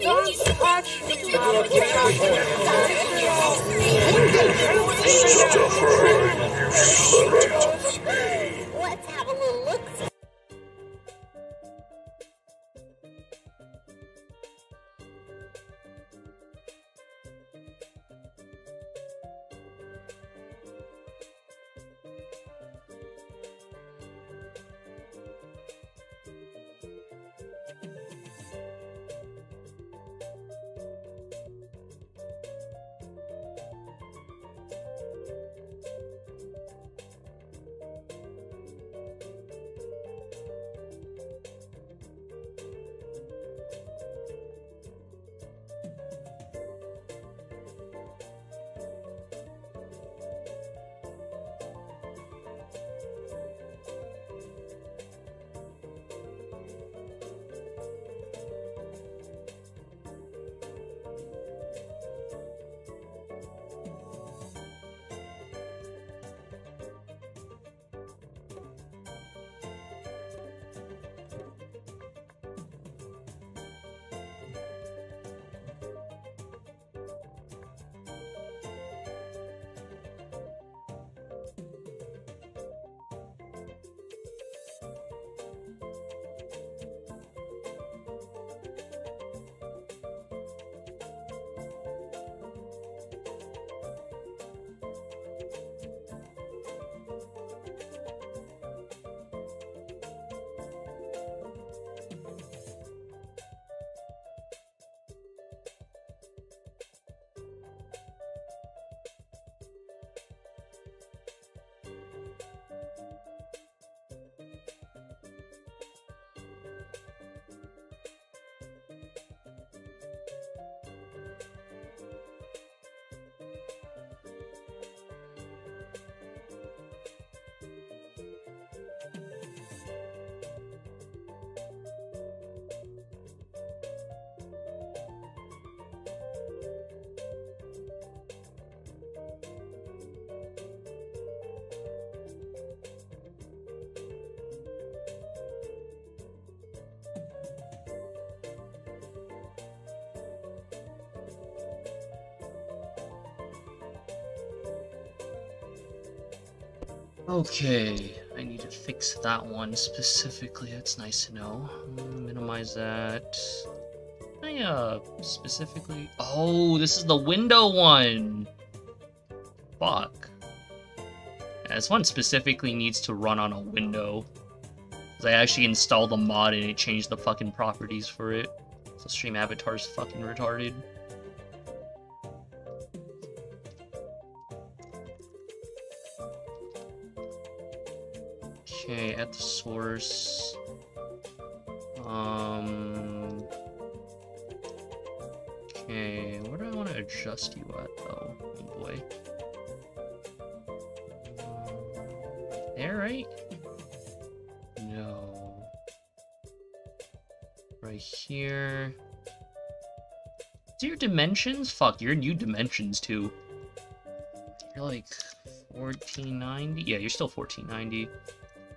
Don't touch Let's Okay, I need to fix that one specifically. That's nice to know. Minimize that. I uh specifically. Oh, this is the window one. Fuck. Yeah, this one specifically needs to run on a window. Because I actually installed the mod and it changed the fucking properties for it. So Stream Avatar's fucking retarded. The source. Um. Okay, where do I want to adjust you at, though? Oh boy. Um, there, right? No. Right here. Your dimensions? Fuck, you're new dimensions too. You're like 1490. Yeah, you're still 1490.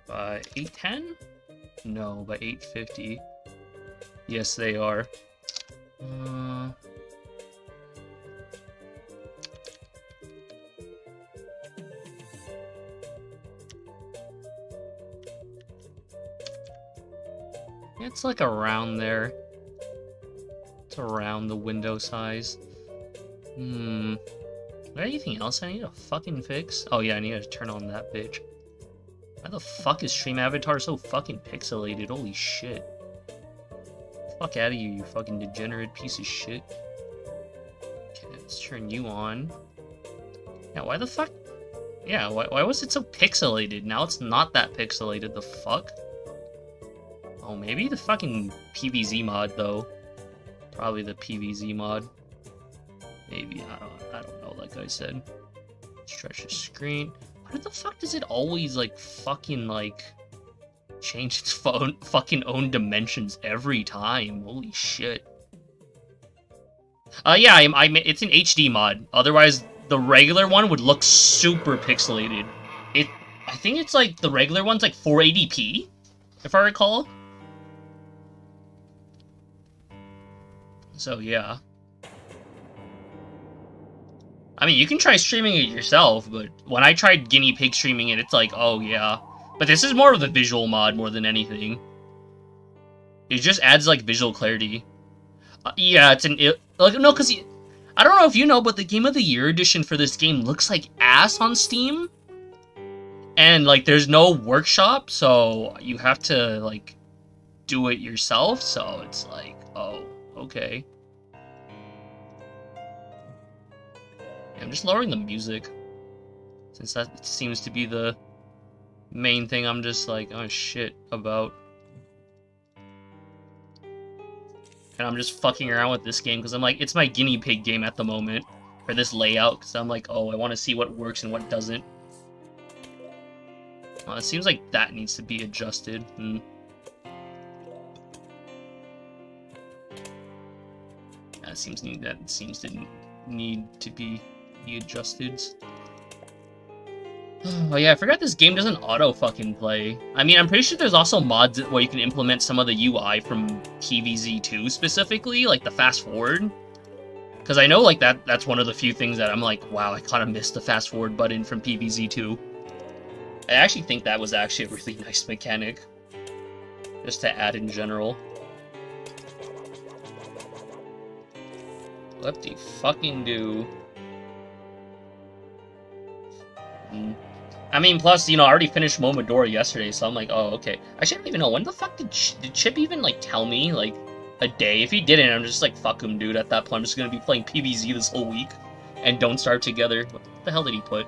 By 810? No, by 850. Yes, they are. Uh... It's like around there. It's around the window size. Hmm. Anything else I need to fucking fix? Oh yeah, I need to turn on that bitch. Why the fuck is Stream Avatar so fucking pixelated? Holy shit. Fuck out of you, you fucking degenerate piece of shit. Okay, let's turn you on. Yeah, why the fuck? Yeah, why, why was it so pixelated? Now it's not that pixelated, the fuck? Oh, maybe the fucking PVZ mod, though. Probably the PVZ mod. Maybe, I don't, I don't know, like I said. Stretch the screen. Why the fuck does it always, like, fucking, like, change its phone, fucking own dimensions every time? Holy shit. Uh, yeah, I'm. I, mean it's an HD mod. Otherwise, the regular one would look super pixelated. It, I think it's like, the regular one's like 480p, if I recall. So, yeah. I mean, you can try streaming it yourself, but when I tried guinea pig streaming it, it's like, oh, yeah. But this is more of a visual mod more than anything. It just adds, like, visual clarity. Uh, yeah, it's an... It, like, no, because... I don't know if you know, but the Game of the Year edition for this game looks like ass on Steam. And, like, there's no workshop, so you have to, like, do it yourself, so it's like, oh, okay. I'm just lowering the music. Since that seems to be the main thing I'm just like, oh shit about. And I'm just fucking around with this game because I'm like, it's my guinea pig game at the moment. For this layout, because I'm like, oh, I want to see what works and what doesn't. Well, it seems like that needs to be adjusted. That seems need that seems to need to be be adjusted. Oh yeah, I forgot this game doesn't auto fucking play. I mean, I'm pretty sure there's also mods where you can implement some of the UI from PVZ2 specifically, like the fast forward. Because I know like that that's one of the few things that I'm like, wow, I kind of missed the fast forward button from PVZ2. I actually think that was actually a really nice mechanic. Just to add in general. What the fucking do? Mm. I mean, plus, you know, I already finished Momodora yesterday, so I'm like, oh, okay. I shouldn't even know. When the fuck did, Ch did Chip even, like, tell me, like, a day? If he didn't, I'm just like, fuck him, dude. At that point, I'm just gonna be playing PVZ this whole week. And Don't Starve Together. What the hell did he put?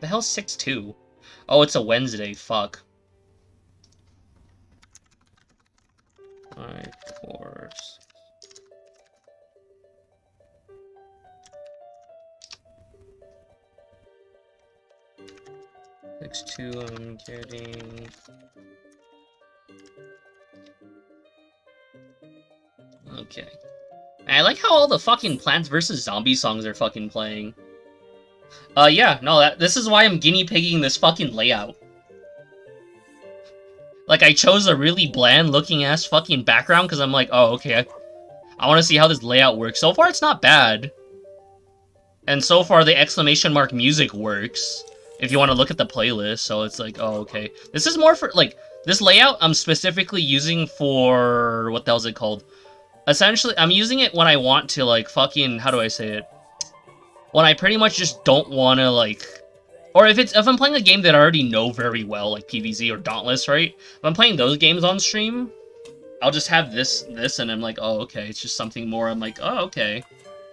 The hell's 6-2? Oh, it's a Wednesday, fuck. Five, four, six, two, I'm getting... Okay. I like how all the fucking Plants vs. Zombie songs are fucking playing. Uh, yeah, no, that, this is why I'm guinea pigging this fucking layout. Like, I chose a really bland looking ass fucking background because I'm like, oh, okay, I, I want to see how this layout works. So far, it's not bad. And so far, the exclamation mark music works. If you want to look at the playlist, so it's like, oh, okay. This is more for, like, this layout I'm specifically using for, what the hell is it called? Essentially, I'm using it when I want to, like, fucking, how do I say it? When I pretty much just don't want to, like, or if it's if I'm playing a game that I already know very well, like PVZ or Dauntless, right? If I'm playing those games on stream, I'll just have this this and I'm like, oh okay, it's just something more. I'm like, oh okay.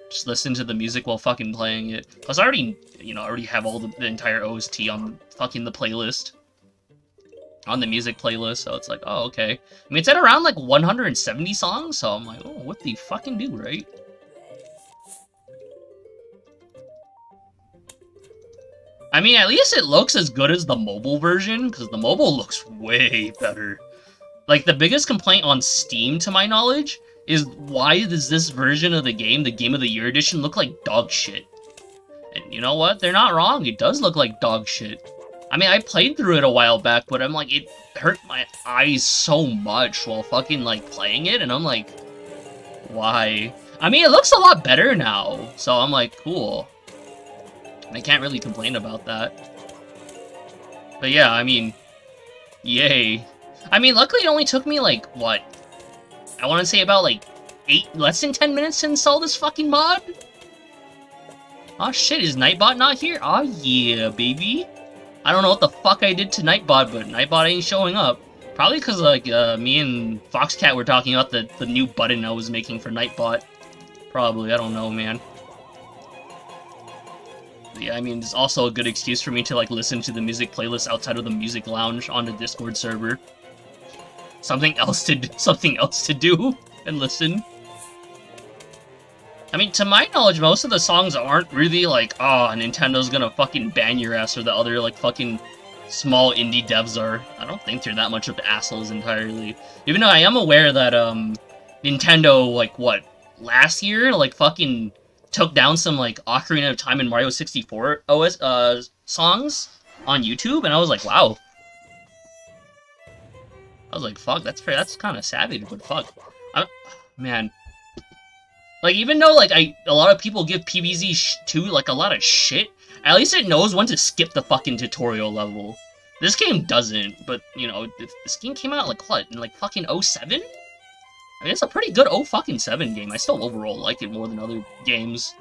Just listen to the music while fucking playing it. Plus I already you know, I already have all the, the entire OST on fucking the playlist. On the music playlist, so it's like, oh okay. I mean it's at around like 170 songs, so I'm like, oh what the fucking do, right? I mean, at least it looks as good as the mobile version, because the mobile looks way better. Like, the biggest complaint on Steam, to my knowledge, is why does this version of the game, the Game of the Year edition, look like dog shit? And you know what? They're not wrong. It does look like dog shit. I mean, I played through it a while back, but I'm like, it hurt my eyes so much while fucking, like, playing it, and I'm like, why? I mean, it looks a lot better now, so I'm like, cool. I can't really complain about that. But yeah, I mean, yay. I mean, luckily it only took me, like, what? I want to say about, like, eight, less than 10 minutes to install this fucking mod? Oh shit, is Nightbot not here? Oh yeah, baby. I don't know what the fuck I did to Nightbot, but Nightbot ain't showing up. Probably because, like, uh, me and Foxcat were talking about the, the new button I was making for Nightbot. Probably, I don't know, man I mean, it's also a good excuse for me to, like, listen to the music playlist outside of the music lounge on the Discord server. Something else to something else to do and listen. I mean, to my knowledge, most of the songs aren't really like, oh, Nintendo's gonna fucking ban your ass or the other, like, fucking small indie devs are. I don't think they're that much of assholes entirely. Even though I am aware that, um, Nintendo, like, what, last year, like, fucking took down some like Ocarina of Time and Mario 64 OS uh songs on YouTube, and I was like, wow. I was like, fuck, that's that's kind of savage, but fuck, I, man. Like even though like I a lot of people give PvZ 2 like a lot of shit, at least it knows when to skip the fucking tutorial level. This game doesn't, but you know, this game came out like what in like fucking 07? I mean, it's a pretty good 0 fucking 7 game. I still overall like it more than other games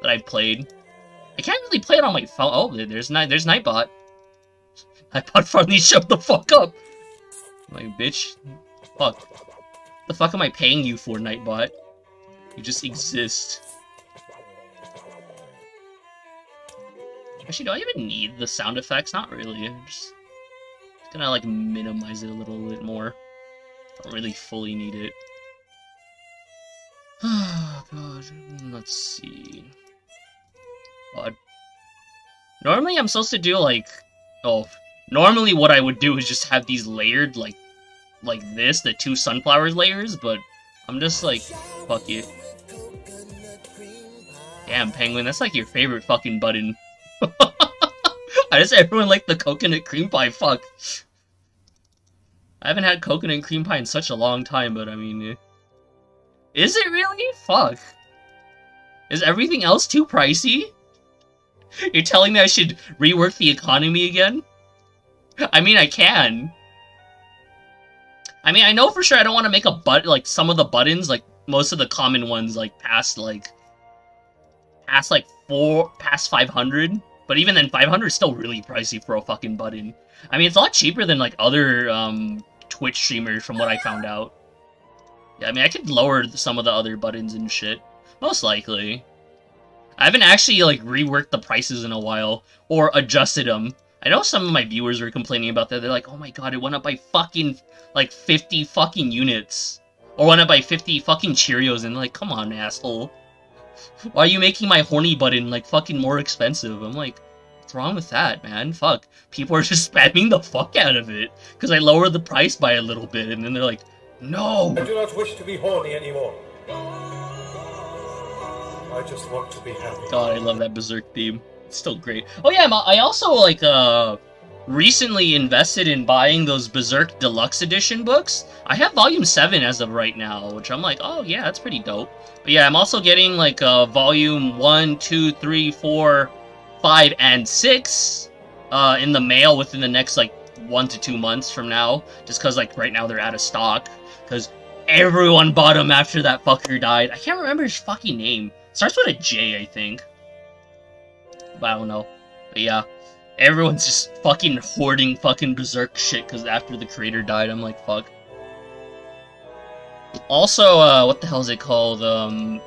that I've played. I can't really play it on my phone. Oh, there's night. There's Nightbot. Nightbot finally shut the fuck up. Like, bitch. Fuck. The fuck am I paying you for, Nightbot? You just exist. Actually, do I even need the sound effects? Not really. I'm just gonna, like, minimize it a little bit more. Don't really fully need it. Oh, God. Let's see. God. Normally, I'm supposed to do, like... Oh, normally what I would do is just have these layered, like, like this, the two sunflower layers, but I'm just like, fuck it. Damn, Penguin, that's like your favorite fucking button. I just everyone like the coconut cream pie, fuck. I haven't had coconut cream pie in such a long time, but I mean... Is it really? Fuck. Is everything else too pricey? You're telling me I should rework the economy again? I mean, I can. I mean, I know for sure I don't want to make a but like some of the buttons, like most of the common ones, like past like past like four past 500. But even then, 500 is still really pricey for a fucking button. I mean, it's a lot cheaper than like other um, Twitch streamers, from what I found out. Yeah, I mean, I could lower some of the other buttons and shit. Most likely. I haven't actually, like, reworked the prices in a while, or adjusted them. I know some of my viewers were complaining about that. They're like, oh my god, it went up by fucking, like, 50 fucking units. Or went up by 50 fucking Cheerios, and like, come on, asshole. Why are you making my horny button, like, fucking more expensive? I'm like, wrong with that, man? Fuck. People are just spamming the fuck out of it. Because I lowered the price by a little bit, and then they're like, no! I do not wish to be horny anymore. I just want to be happy. God, I love that Berserk theme. It's still great. Oh yeah, I also, like, uh recently invested in buying those Berserk Deluxe Edition books. I have Volume 7 as of right now, which I'm like, oh yeah, that's pretty dope. But yeah, I'm also getting like uh, Volume 1, 2, 3, 4, 5, and 6 uh, in the mail within the next like one to two months from now. Just because like right now they're out of stock. Because everyone bought them after that fucker died. I can't remember his fucking name. Starts with a J, I think. But I don't know. But yeah. Everyone's just fucking hoarding fucking Berserk shit because after the creator died, I'm like, fuck. Also, uh, what the hell is it called? Um...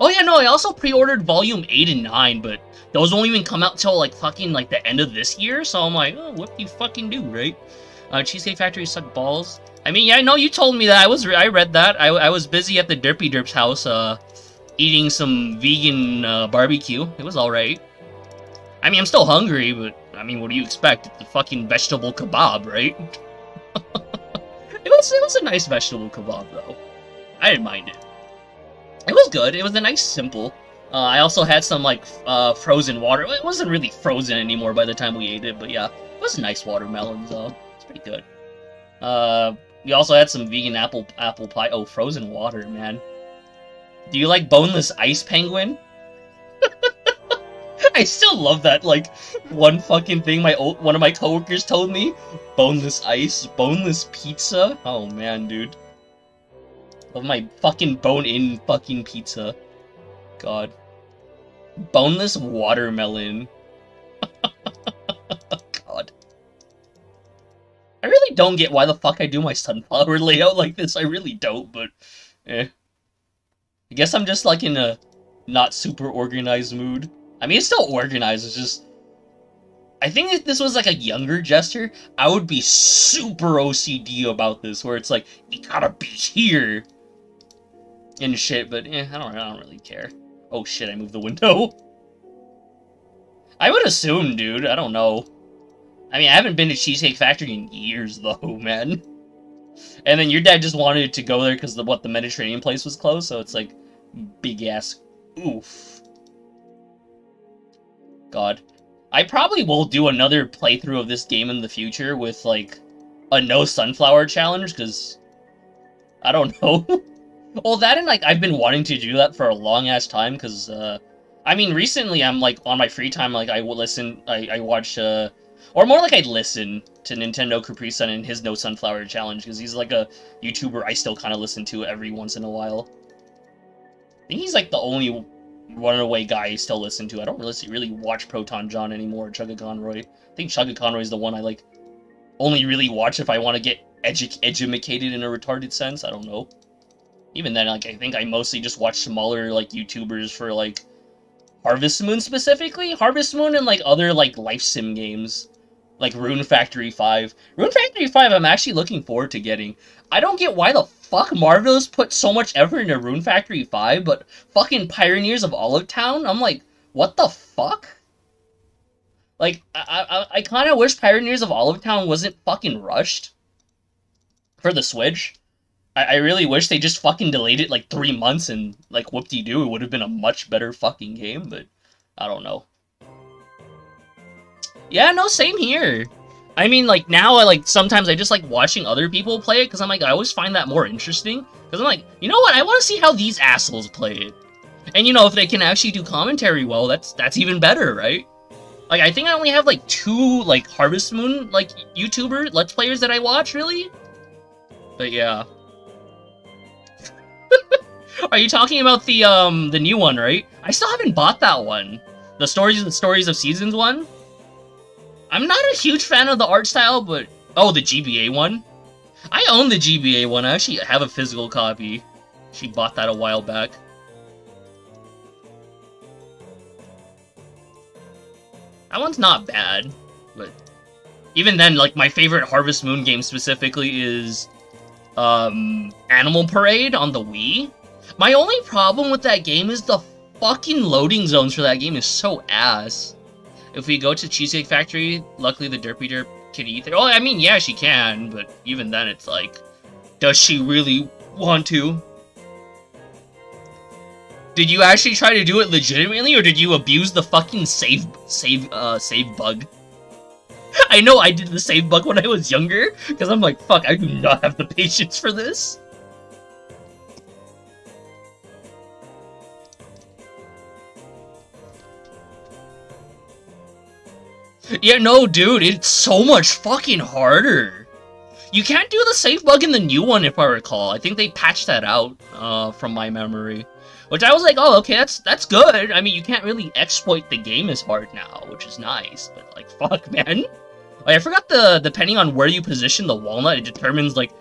Oh yeah, no, I also pre-ordered Volume 8 and 9, but those won't even come out till, like, fucking, like, the end of this year, so I'm like, oh, what do you fucking do, right? Uh, Cheesecake Factory suck balls. I mean, yeah, I know you told me that. I was, I read that. I, I was busy at the Derpy Derp's house, uh, eating some vegan, uh, barbecue. It was alright. I mean, I'm still hungry, but I mean, what do you expect? A fucking vegetable kebab, right? it was it was a nice vegetable kebab though. I didn't mind it. It was good. It was a nice simple. Uh, I also had some like uh, frozen water. It wasn't really frozen anymore by the time we ate it, but yeah, it was nice watermelon though. It's pretty good. Uh, we also had some vegan apple apple pie. Oh, frozen water, man. Do you like boneless ice penguin? I still love that, like, one fucking thing my old, one of my coworkers told me. Boneless ice, boneless pizza. Oh man, dude. Love my fucking bone-in fucking pizza. God. Boneless watermelon. God. I really don't get why the fuck I do my sunflower layout like this. I really don't, but eh. I guess I'm just like in a not super organized mood. I mean, it's still organized, it's just... I think if this was like a younger Jester, I would be super OCD about this, where it's like, you gotta be here! And shit, but eh, I don't, I don't really care. Oh shit, I moved the window. I would assume, dude, I don't know. I mean, I haven't been to Cheesecake Factory in years, though, man. And then your dad just wanted to go there because the what the Mediterranean place was closed, so it's like, big ass oof. God. I probably will do another playthrough of this game in the future with, like, a no sunflower challenge, because I don't know. Well, that and, like, I've been wanting to do that for a long-ass time, because, uh, I mean, recently I'm, like, on my free time, like, I listen, I, I watch, uh, or more like I listen to NintendoCapriSun and his No Sunflower Challenge, because he's, like, a YouTuber I still kind of listen to every once in a while. I think he's, like, the only runaway guy I still listen to. I don't really really watch ProtonJon anymore, Chuggaaconroy. I think Chuggaaconroy is the one I like only really watch if I want to get edu educated in a retarded sense. I don't know. Even then, like I think I mostly just watch smaller like YouTubers for like Harvest Moon specifically, Harvest Moon and like other like life sim games like Rune Factory 5. Rune Factory 5 I'm actually looking forward to getting. I don't get why the fuck Marvel's put so much effort into Rune Factory 5, but fucking Pioneers of Olive Town, I'm like, what the fuck? Like, I, I, I kind of wish Pioneers of Olive Town wasn't fucking rushed for the Switch. I, I really wish they just fucking delayed it like three months and, like, whoop-de-doo, it would have been a much better fucking game, but I don't know. Yeah, no, same here. I mean, like, now, I like, sometimes I just like watching other people play it, because I'm like, I always find that more interesting. Because I'm like, you know what, I want to see how these assholes play it. And, you know, if they can actually do commentary well, that's that's even better, right? Like, I think I only have, like, two, like, Harvest Moon, like, YouTuber Let's Players that I watch, really? But, yeah. Are you talking about the, um, the new one, right? I still haven't bought that one. The Stories the Stories of Seasons one? I'm not a huge fan of the art style, but... Oh, the GBA one? I own the GBA one. I actually have a physical copy. She bought that a while back. That one's not bad, but... Even then, like, my favorite Harvest Moon game specifically is... Um, Animal Parade on the Wii. My only problem with that game is the fucking loading zones for that game is so ass. If we go to Cheesecake Factory, luckily the Derpy Derp can eat there. Oh, I mean, yeah, she can, but even then it's like, does she really want to? Did you actually try to do it legitimately, or did you abuse the fucking save, save, uh, save bug? I know I did the save bug when I was younger, because I'm like, fuck, I do not have the patience for this. Yeah, no, dude, it's so much fucking harder. You can't do the save bug in the new one, if I recall. I think they patched that out, uh, from my memory. Which I was like, oh, okay, that's that's good. I mean, you can't really exploit the game as hard now, which is nice. But, like, fuck, man. Like, I forgot the, depending on where you position the walnut, it determines, like,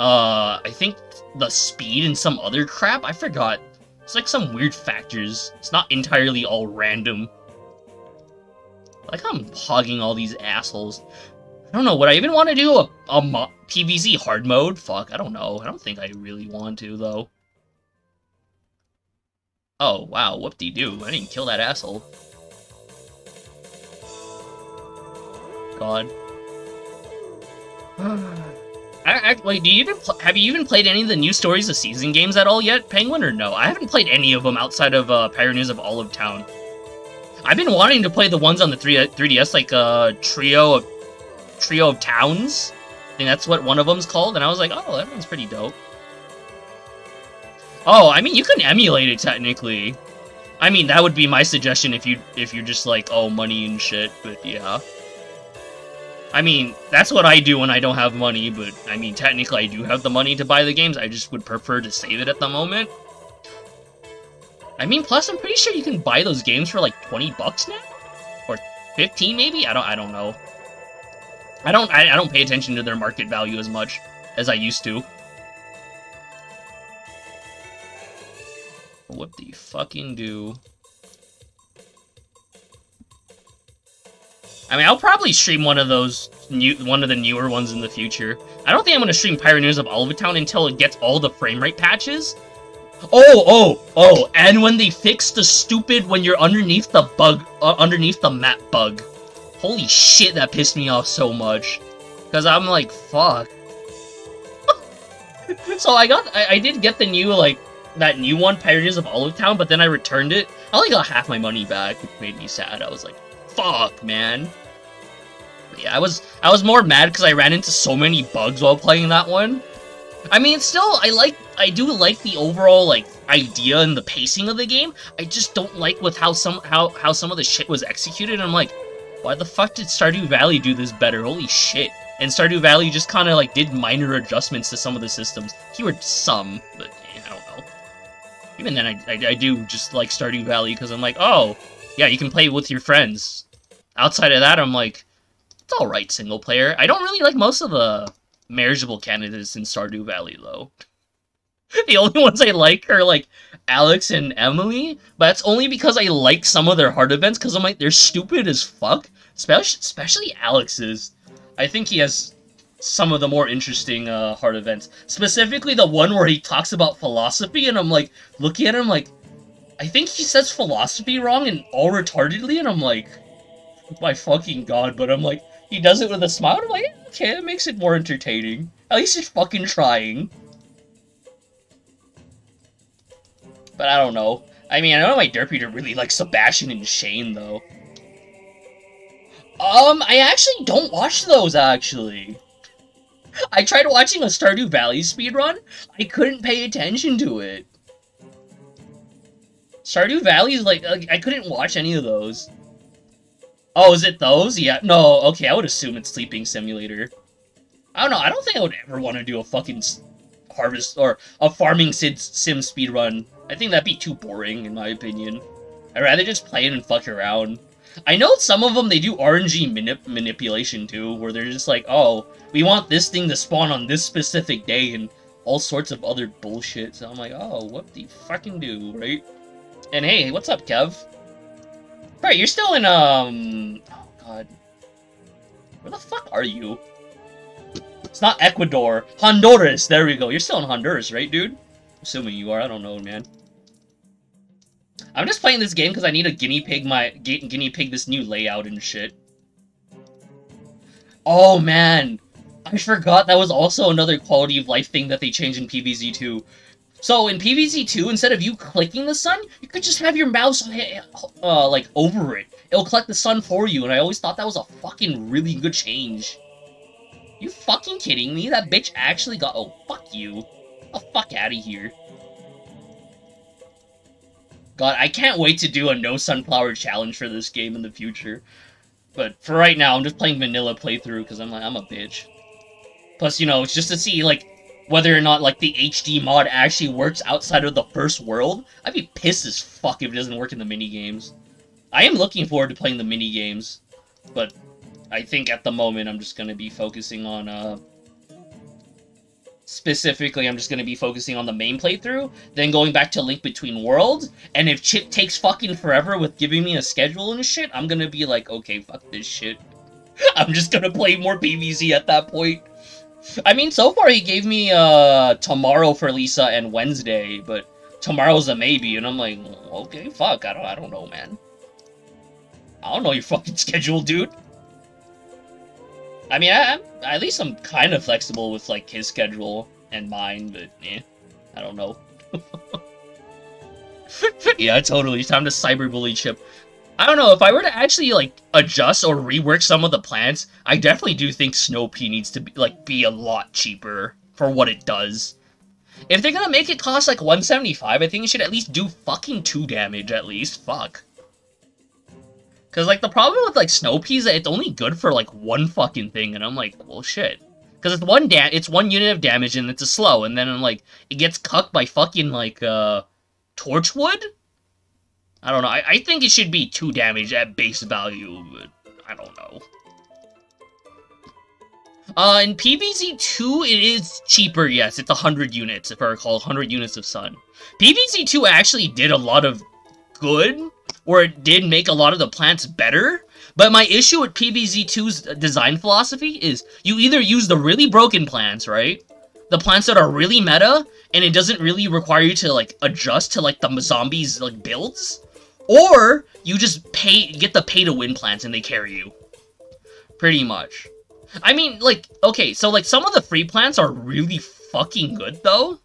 uh, I think the speed and some other crap. I forgot. It's like some weird factors. It's not entirely all random. Like I'm hogging all these assholes. I don't know, would I even want to do a, a PVZ hard mode? Fuck, I don't know. I don't think I really want to, though. Oh, wow, whoop-de-doo. I didn't kill that asshole. God. Wait, do you even have you even played any of the new Stories of Season games at all yet, Penguin, or no? I haven't played any of them outside of uh, Pioneers of Olive Town. I've been wanting to play the ones on the 3, 3DS, like uh, Trio of Trio of Towns. I think that's what one of them's called, and I was like, oh, that one's pretty dope. Oh, I mean, you can emulate it technically. I mean, that would be my suggestion if you if you're just like, oh, money and shit. But yeah. I mean, that's what I do when I don't have money. But I mean, technically, I do have the money to buy the games. I just would prefer to save it at the moment. I mean, plus I'm pretty sure you can buy those games for like 20 bucks now? Or 15 maybe? I don't I don't know. I don't I, I don't pay attention to their market value as much as I used to. What the fucking do? I mean, I'll probably stream one of those new, one of the newer ones in the future. I don't think I'm gonna stream Pioneers of Olive Town until it gets all the frame rate patches. Oh, oh, oh, and when they fix the stupid when you're underneath the bug, uh, underneath the map bug. Holy shit, that pissed me off so much. Because I'm like, fuck. so I got, I, I, did get the new, like, that new one, Pioneers of Olive Town, but then I returned it. I only got half my money back, which made me sad. I was like, fuck, man. But yeah, I was I was more mad because I ran into so many bugs while playing that one. I mean, still, I like, I do like the overall, like, idea and the pacing of the game. I just don't like with how some, how, how some of the shit was executed. I'm like, why the fuck did Stardew Valley do this better? Holy shit. And Stardew Valley just kind of, like, did minor adjustments to some of the systems. Keyword some, but, yeah, I don't know. Even then, I, I, I do just like Stardew Valley, because I'm like, oh, yeah, you can play with your friends. Outside of that, I'm like, it's alright single player. I don't really like most of the marriageable candidates in Stardew Valley, though. the only ones I like are, like, Alex and Emily, but that's only because I like some of their heart events, because I'm like, they're stupid as fuck. Especially, especially Alex's. I think he has some of the more interesting uh, heart events. Specifically the one where he talks about philosophy, and I'm like, looking at him like, I think he says philosophy wrong and all retardedly, and I'm like, my fucking god, but I'm like, he does it with a smile, I'm like, okay, it makes it more entertaining. At least he's fucking trying. But I don't know. I mean, I know my derpy to really like Sebastian and Shane, though. Um, I actually don't watch those, actually. I tried watching a Stardew Valley speedrun. I couldn't pay attention to it. Stardew Valley is like, like, I couldn't watch any of those. Oh, is it those? Yeah. No, okay, I would assume it's Sleeping Simulator. I don't know, I don't think I would ever want to do a fucking harvest or a farming sim speed run. I think that'd be too boring, in my opinion. I'd rather just play it and fuck around. I know some of them, they do RNG manip manipulation too, where they're just like, oh, we want this thing to spawn on this specific day and all sorts of other bullshit. So I'm like, oh, what the fucking do, right? And hey, what's up, Kev? Right, you're still in, um... Oh, God. Where the fuck are you? It's not Ecuador. Honduras! There we go. You're still in Honduras, right, dude? Assuming you are. I don't know, man. I'm just playing this game because I need to guinea pig my... guinea pig this new layout and shit. Oh, man. I forgot that was also another quality of life thing that they changed in PvZ2. So in PvZ2, instead of you clicking the sun, you could just have your mouse, uh, like, over it. It'll collect the sun for you, and I always thought that was a fucking really good change. You fucking kidding me? That bitch actually got- oh, fuck you. Oh, fuck out of here. God, I can't wait to do a no sunflower challenge for this game in the future. But for right now, I'm just playing vanilla playthrough because I'm like, I'm a bitch. Plus, you know, it's just to see, like, whether or not like the HD mod actually works outside of the first world, I'd be pissed as fuck if it doesn't work in the mini games. I am looking forward to playing the mini games, but I think at the moment I'm just gonna be focusing on uh specifically I'm just gonna be focusing on the main playthrough, then going back to Link Between Worlds, and if Chip takes fucking forever with giving me a schedule and shit, I'm gonna be like, okay, fuck this shit. I'm just gonna play more PvZ at that point. I mean, so far he gave me uh tomorrow for Lisa and Wednesday, but tomorrow's a maybe, and I'm like, okay, fuck, I don't, I don't know, man. I don't know your fucking schedule, dude. I mean, I, am at least I'm kind of flexible with like his schedule and mine, but eh, I don't know. yeah, totally. It's time to cyberbully Chip. I don't know, if I were to actually, like, adjust or rework some of the plants, I definitely do think Snow Pea needs to, be, like, be a lot cheaper for what it does. If they're gonna make it cost, like, 175, I think it should at least do fucking 2 damage, at least. Fuck. Because, like, the problem with, like, Snow is that it's only good for, like, one fucking thing, and I'm like, well, shit. Because it's one da it's one unit of damage, and it's a slow, and then, I'm like, it gets cucked by fucking, like, uh, Torchwood? I don't know. I, I think it should be 2 damage at base value, but I don't know. Uh, in PvZ2, it is cheaper, yes. It's 100 units, if I recall. 100 units of sun. PvZ2 actually did a lot of good, or it did make a lot of the plants better. But my issue with PvZ2's design philosophy is you either use the really broken plants, right? The plants that are really meta, and it doesn't really require you to, like, adjust to, like, the zombies, like, builds. Or you just pay get the pay to win plans and they carry you. Pretty much. I mean, like, okay, so like some of the free plants are really fucking good though.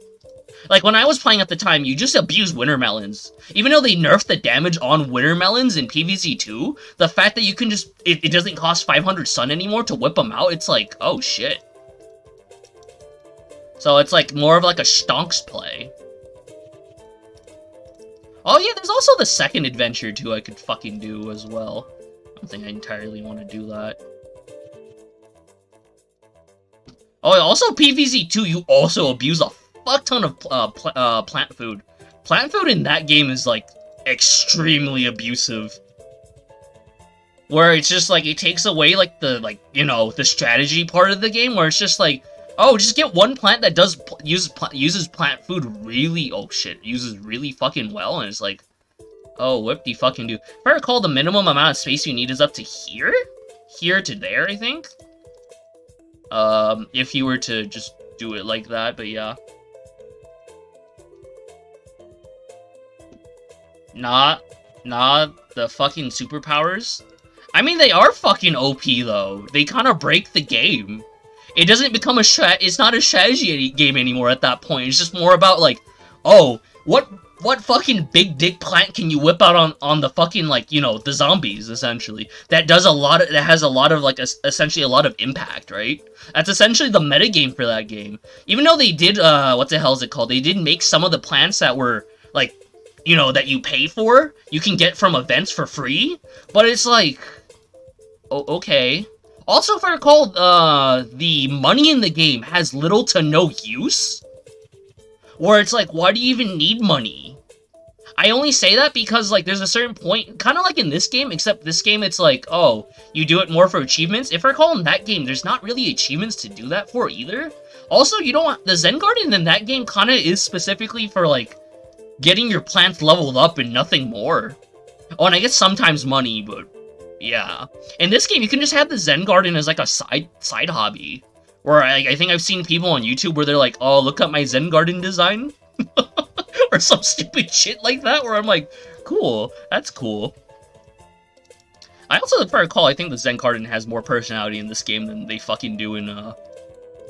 Like when I was playing at the time, you just abuse winter melons. Even though they nerfed the damage on winter melons in PvZ 2, the fact that you can just it, it doesn't cost 500 sun anymore to whip them out, it's like, oh shit. So it's like more of like a stonks play. Oh yeah, there's also the second adventure too I could fucking do as well. I don't think I entirely want to do that. Oh, also PvZ2, you also abuse a fuck ton of uh, pl uh, plant food. Plant food in that game is, like, extremely abusive. Where it's just, like, it takes away, like, the, like, you know, the strategy part of the game, where it's just, like, oh, just get one plant that does, pl uses, pl uses plant food really, oh shit, uses really fucking well, and it's like, oh, do you fucking do? If I recall, the minimum amount of space you need is up to here? Here to there, I think? Um, if you were to just do it like that, but yeah. Not, not the fucking superpowers. I mean, they are fucking OP though. They kind of break the game. It doesn't become a strat. It's not a strategy game anymore at that point. It's just more about like, oh, what what fucking big dick plant can you whip out on on the fucking like you know the zombies essentially that does a lot of that has a lot of like a, essentially a lot of impact right that's essentially the meta game for that game even though they did uh what the hell is it called they did make some of the plants that were like you know, that you pay for, you can get from events for free, but it's like, oh, okay. Also, if I recall, uh, the money in the game has little to no use, where it's like, why do you even need money? I only say that because, like, there's a certain point, kind of like in this game, except this game, it's like, oh, you do it more for achievements. If I recall in that game, there's not really achievements to do that for either. Also, you don't want, the Zen Garden in that game kind of is specifically for, like, getting your plants leveled up and nothing more. Oh, and I guess sometimes money, but yeah. In this game, you can just have the Zen Garden as like a side side hobby. Where I, I think I've seen people on YouTube where they're like, oh, look at my Zen Garden design. or some stupid shit like that, where I'm like, cool, that's cool. I also, if I recall, I think the Zen Garden has more personality in this game than they fucking do in, uh,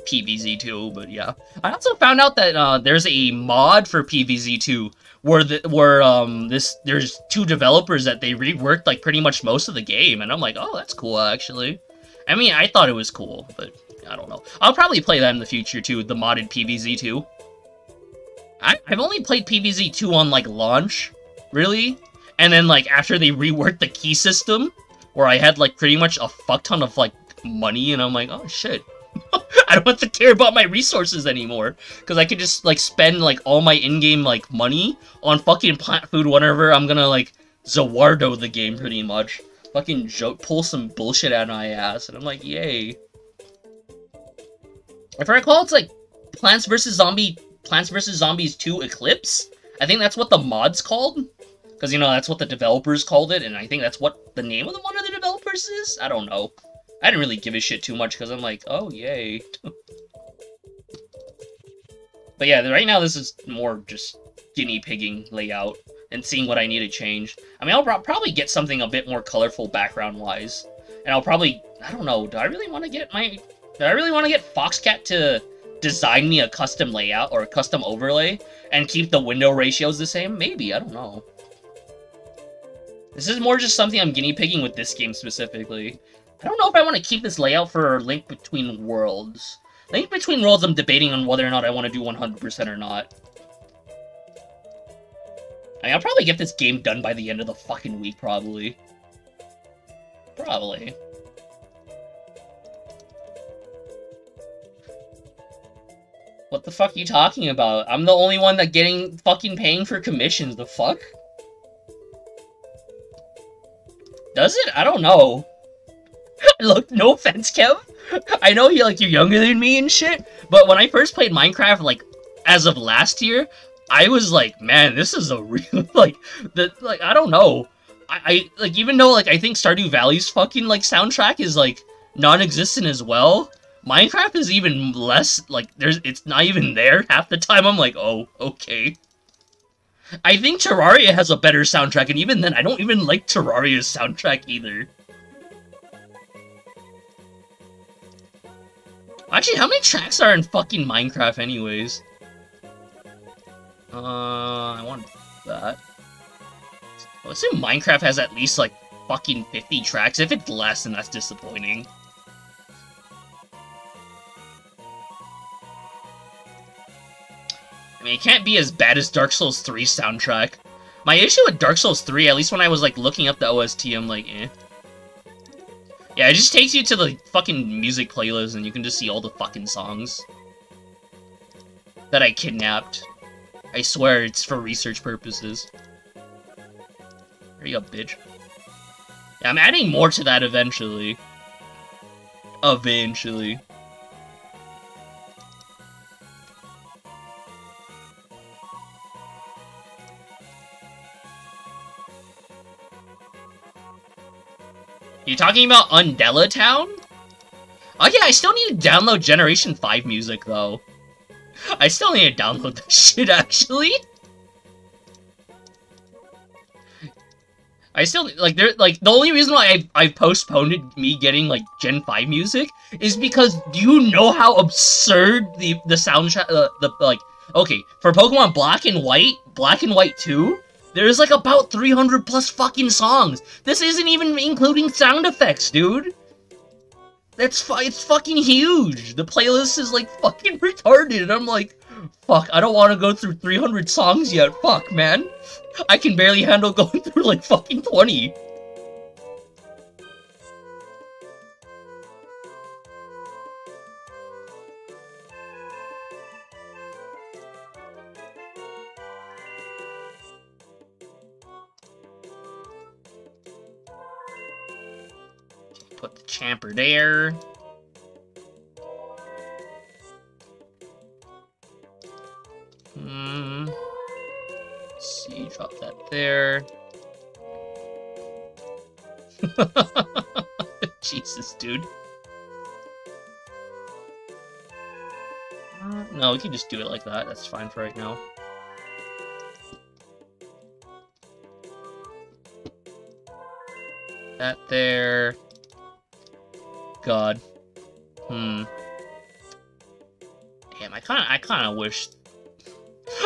PvZ2, but yeah. I also found out that uh, there's a mod for PvZ2 where the where um this there's two developers that they reworked like pretty much most of the game, and I'm like, oh, that's cool actually. I mean, I thought it was cool, but I don't know. I'll probably play that in the future too, the modded PvZ2. I, I've only played PvZ2 on like launch, really, and then like after they reworked the key system, where I had like pretty much a fuck ton of like money, and I'm like, oh shit, I don't have to care about my resources anymore. Because I could just, like, spend, like, all my in-game, like, money on fucking plant food whenever I'm gonna, like, Zawardo the game, pretty much. Fucking joke, pull some bullshit out of my ass. And I'm like, yay. If I recall, it's, like, Plants vs. Zombie... Plants vs. Zombies 2 Eclipse? I think that's what the mod's called. Because, you know, that's what the developers called it, and I think that's what the name of the one of the developers is? I don't know. I didn't really give a shit too much because I'm like, oh, yay. but yeah, right now this is more just guinea pigging layout and seeing what I need to change. I mean, I'll pro probably get something a bit more colorful background-wise. And I'll probably, I don't know, do I really want to get my, do I really want to get Foxcat to design me a custom layout or a custom overlay and keep the window ratios the same? Maybe, I don't know. This is more just something I'm guinea pigging with this game specifically. I don't know if I want to keep this layout for Link Between Worlds. Link Between Worlds, I'm debating on whether or not I want to do 100% or not. I mean, I'll probably get this game done by the end of the fucking week, probably. Probably. What the fuck are you talking about? I'm the only one that getting fucking paying for commissions, the fuck? Does it? I don't know. Look, no offense, Kev. I know you like you're younger than me and shit, but when I first played Minecraft, like as of last year, I was like, man, this is a real like the like I don't know. I, I like even though like I think Stardew Valley's fucking like soundtrack is like non-existent as well. Minecraft is even less like there's it's not even there half the time. I'm like, oh, okay. I think Terraria has a better soundtrack, and even then, I don't even like Terraria's soundtrack either. Actually, how many tracks are in fucking Minecraft anyways? Uh, I want that. Let's assume Minecraft has at least like fucking 50 tracks. If it's less, then that's disappointing. I mean, it can't be as bad as Dark Souls 3 soundtrack. My issue with Dark Souls 3, at least when I was like looking up the OST, I'm like, eh. Yeah, it just takes you to the fucking music playlist and you can just see all the fucking songs that I kidnapped. I swear it's for research purposes. Hurry you a bitch. Yeah, I'm adding more to that eventually. Eventually. You talking about Undella Town? Oh yeah, I still need to download Generation 5 music, though. I still need to download that shit, actually. I still, like, there, like, the only reason why I've, I've postponed me getting, like, Gen 5 music is because do you know how absurd the, the soundtrack, uh, the, like, okay, for Pokemon Black and White, Black and White 2, there's like about 300 plus fucking songs. This isn't even including sound effects, dude. That's fu it's fucking huge. The playlist is like fucking retarded. And I'm like, fuck, I don't want to go through 300 songs yet. Fuck, man. I can barely handle going through like fucking 20. Champer there. Hmm. Let's see, drop that there. Jesus, dude. Uh, no, we can just do it like that. That's fine for right now. That there. God. Hmm. Damn, I kind of, I kind of wish.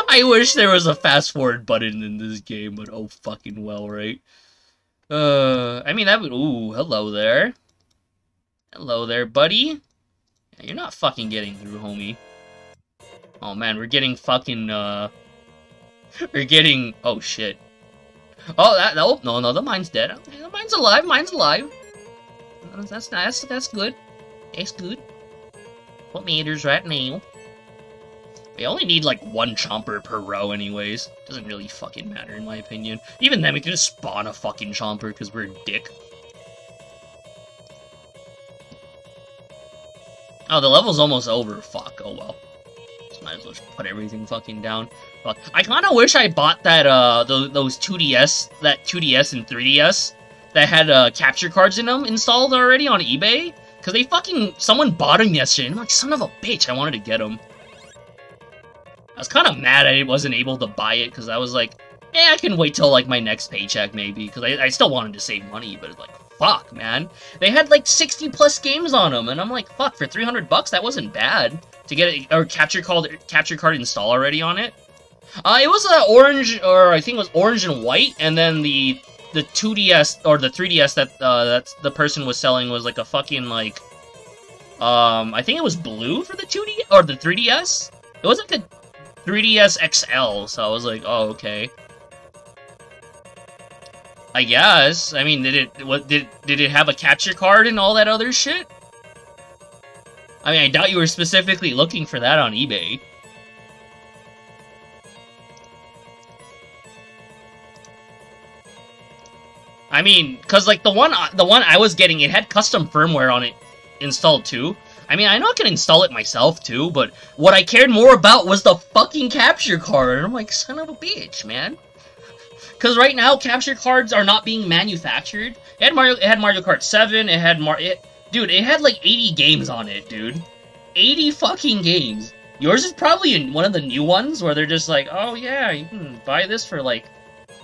I wish there was a fast forward button in this game, but oh fucking well, right? Uh, I mean that would. Ooh, hello there. Hello there, buddy. You're not fucking getting through, homie. Oh man, we're getting fucking. Uh, we're getting. Oh shit. Oh, that. Oh no, no, the mine's dead. Okay, the mine's alive. Mine's alive. That's nice. That's good. That's good. What matters right now? We only need like one chomper per row anyways. Doesn't really fucking matter in my opinion. Even then, we can just spawn a fucking chomper because we're a dick. Oh, the level's almost over. Fuck. Oh well. Just might as well put everything fucking down. Fuck. I kind of wish I bought that, uh, those 2DS, that 2DS and 3DS that had uh, capture cards in them installed already on eBay. Because they fucking... Someone bought them yesterday. And I'm like, son of a bitch, I wanted to get them. I was kind of mad I wasn't able to buy it. Because I was like, eh, I can wait till, like, my next paycheck, maybe. Because I, I still wanted to save money. But, like, fuck, man. They had, like, 60 plus games on them. And I'm like, fuck, for 300 bucks, that wasn't bad. To get a, or capture card, capture card install already on it. Uh, it was uh, orange, or I think it was orange and white, and then the the 2DS or the 3DS that uh, that the person was selling was like a fucking like um I think it was blue for the 2D or the 3DS. It was like a 3DS XL, so I was like, oh okay. I guess. I mean, did it what did did it have a capture card and all that other shit? I mean, I doubt you were specifically looking for that on eBay. I mean, cause like the one uh, the one I was getting, it had custom firmware on it installed too. I mean, I know I can install it myself too, but what I cared more about was the fucking capture card. And I'm like, son of a bitch, man. Cause right now, capture cards are not being manufactured. It had Mario, it had Mario Kart 7. It had Mar, it, dude, it had like 80 games on it, dude. 80 fucking games. Yours is probably one of the new ones where they're just like, oh yeah, you can buy this for like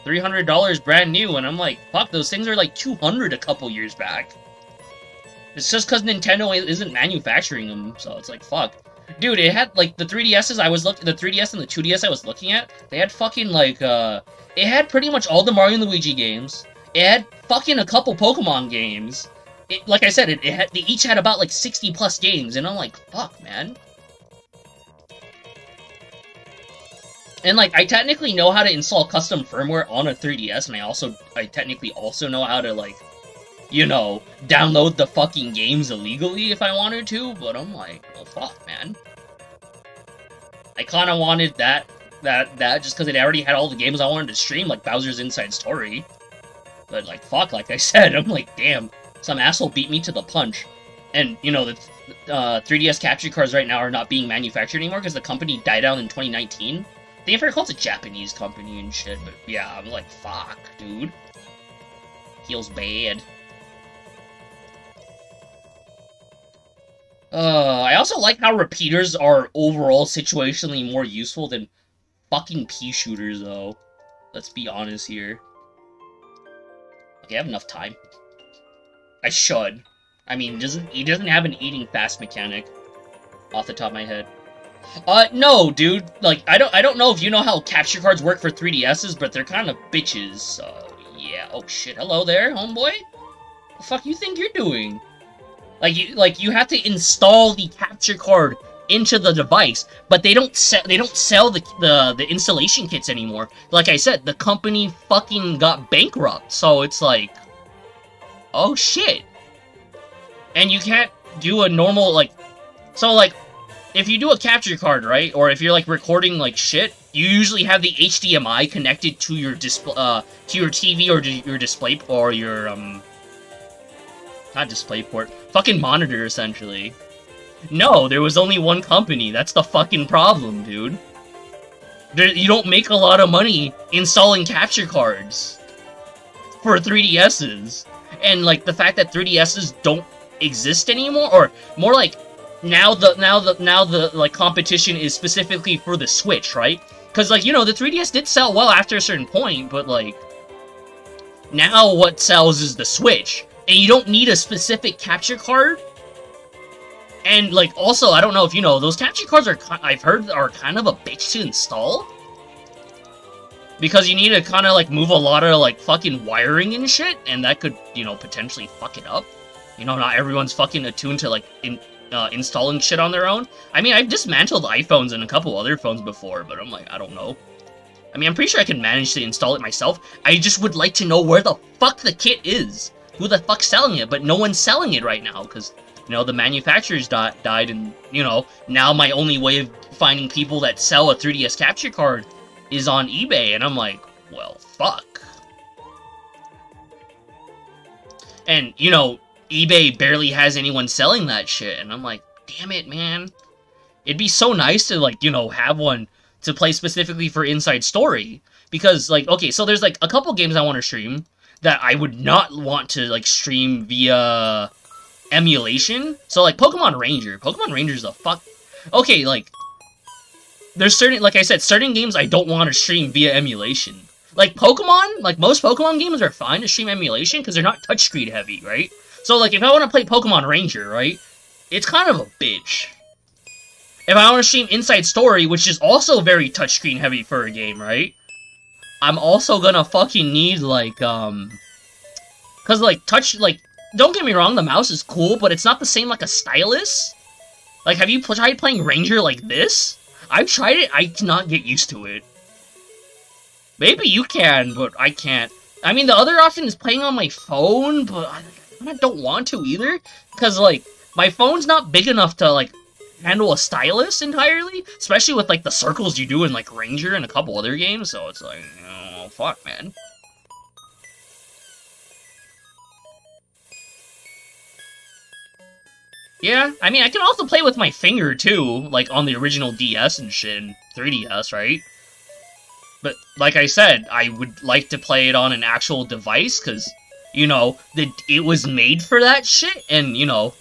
$300 brand new, and I'm like, fuck, those things are like 200 a couple years back. It's just because Nintendo isn't manufacturing them, so it's like, fuck. Dude, it had like the 3DSs I was looking, the 3DS and the 2DS I was looking at. They had fucking like, uh, it had pretty much all the Mario and Luigi games. It had fucking a couple Pokemon games. It, like I said, it, it had, they each had about like 60 plus games, and I'm like, fuck, man. And like, I technically know how to install custom firmware on a 3DS, and I also, I technically also know how to like, you know, download the fucking games illegally if I wanted to, but I'm like, oh fuck, man. I kind of wanted that, that, that, just because it already had all the games I wanted to stream, like Bowser's Inside Story. But like, fuck, like I said, I'm like, damn, some asshole beat me to the punch. And, you know, the uh, 3DS capture cards right now are not being manufactured anymore because the company died out in 2019. They never called a Japanese company and shit, but yeah, I'm like, fuck, dude. Feels bad. Uh, I also like how repeaters are overall situationally more useful than fucking pea shooters, though. Let's be honest here. Okay, I have enough time. I should. I mean, doesn't he doesn't have an eating fast mechanic off the top of my head. Uh, no, dude. Like, I don't, I don't know if you know how capture cards work for 3DSs, but they're kind of bitches. So, yeah. Oh shit. Hello there, homeboy. The fuck you think you're doing? Like, you, like you have to install the capture card into the device, but they don't sell, they don't sell the, the the installation kits anymore. Like I said, the company fucking got bankrupt. So it's like, oh shit. And you can't do a normal like, so like if you do a capture card, right, or if you're like recording like shit, you usually have the HDMI connected to your display, uh, to your TV or your display or your um, not display port, fucking monitor essentially. No, there was only one company. That's the fucking problem, dude. There, you don't make a lot of money installing capture cards for 3DSs, and like the fact that 3DSs don't exist anymore, or more like now the now the now the like competition is specifically for the Switch, right? Because like you know the 3DS did sell well after a certain point, but like now what sells is the Switch, and you don't need a specific capture card. And like also, I don't know if you know those capture cards are I've heard are kind of a bitch to install because you need to kind of like move a lot of like fucking wiring and shit, and that could you know potentially fuck it up. You know, not everyone's fucking attuned to like in uh, installing shit on their own. I mean, I've dismantled iPhones and a couple other phones before, but I'm like, I don't know. I mean, I'm pretty sure I can manage to install it myself. I just would like to know where the fuck the kit is. Who the fuck's selling it? But no one's selling it right now, because, you know, the manufacturers di died, and, you know, now my only way of finding people that sell a 3DS capture card is on eBay, and I'm like, well, fuck. And, you know, eBay barely has anyone selling that shit. And I'm like, damn it, man. It'd be so nice to, like, you know, have one to play specifically for Inside Story. Because, like, okay, so there's, like, a couple games I want to stream that I would not want to, like, stream via emulation. So, like, Pokemon Ranger. Pokemon Ranger is a fuck... Okay, like, there's certain, like I said, certain games I don't want to stream via emulation. Like, Pokemon, like, most Pokemon games are fine to stream emulation because they're not touchscreen heavy, right? So, like, if I want to play Pokemon Ranger, right, it's kind of a bitch. If I want to stream Inside Story, which is also very touchscreen heavy for a game, right, I'm also gonna fucking need, like, um... Because, like, touch, like, don't get me wrong, the mouse is cool, but it's not the same like a stylus. Like, have you tried playing Ranger like this? I've tried it, I cannot get used to it. Maybe you can, but I can't. I mean, the other option is playing on my phone, but I, I don't want to either, because, like, my phone's not big enough to, like, handle a stylus entirely, especially with, like, the circles you do in, like, Ranger and a couple other games, so it's like, oh, fuck, man. Yeah, I mean, I can also play with my finger, too, like, on the original DS and shit, and 3DS, right? But, like I said, I would like to play it on an actual device, because you know, that it was made for that shit, and, you know,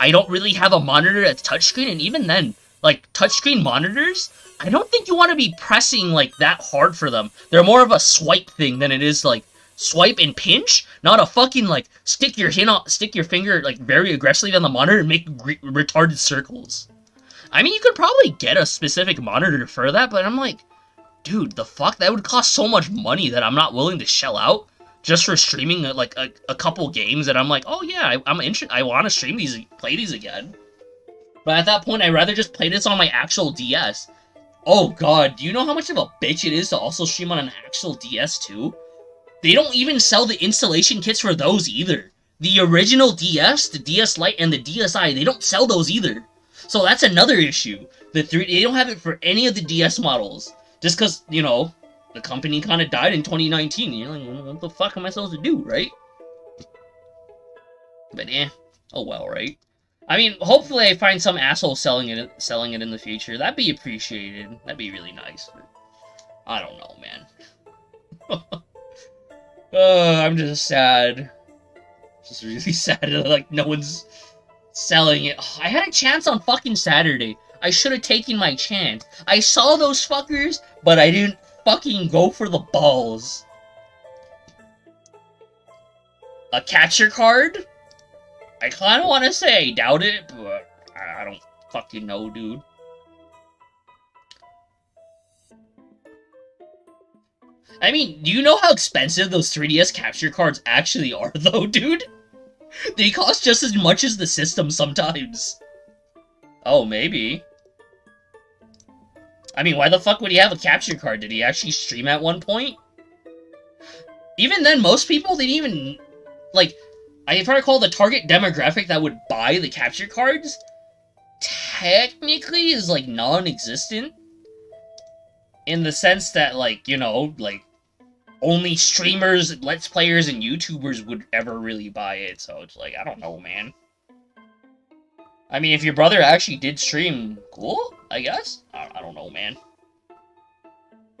I don't really have a monitor that's touchscreen, and even then, like, touchscreen monitors, I don't think you want to be pressing, like, that hard for them. They're more of a swipe thing than it is, like, swipe and pinch, not a fucking, like, stick your hand stick your finger, like, very aggressively on the monitor and make retarded circles. I mean, you could probably get a specific monitor for that, but I'm like, dude, the fuck? That would cost so much money that I'm not willing to shell out just for streaming uh, like a, a couple games that I'm like, oh yeah, I, I'm interested. I want to stream these, play these again. But at that point, I'd rather just play this on my actual DS. Oh god, do you know how much of a bitch it is to also stream on an actual DS too? They don't even sell the installation kits for those either. The original DS, the DS Lite, and the DSi, they don't sell those either. So that's another issue. The three they don't have it for any of the DS models. Just because, you know, the company kind of died in 2019. You're like, what the fuck am I supposed to do, right? But eh, oh well, right? I mean, hopefully I find some asshole selling it selling it in the future. That'd be appreciated. That'd be really nice. But I don't know, man. uh, I'm just sad. Just really sad that like no one's selling it. I had a chance on fucking Saturday. I should have taken my chance. I saw those fuckers, but I didn't fucking go for the balls. A catcher card? I kind of want to say doubt it, but I don't fucking know, dude. I mean, do you know how expensive those 3DS capture cards actually are, though, dude? They cost just as much as the system sometimes. Oh, maybe. I mean, why the fuck would he have a capture card? Did he actually stream at one point? Even then, most people didn't even... Like, I if I recall, the target demographic that would buy the capture cards technically is, like, non-existent. In the sense that, like, you know, like, only streamers, let's players, and YouTubers would ever really buy it. So it's like, I don't know, man. I mean, if your brother actually did stream, cool, I guess? I, I don't know, man.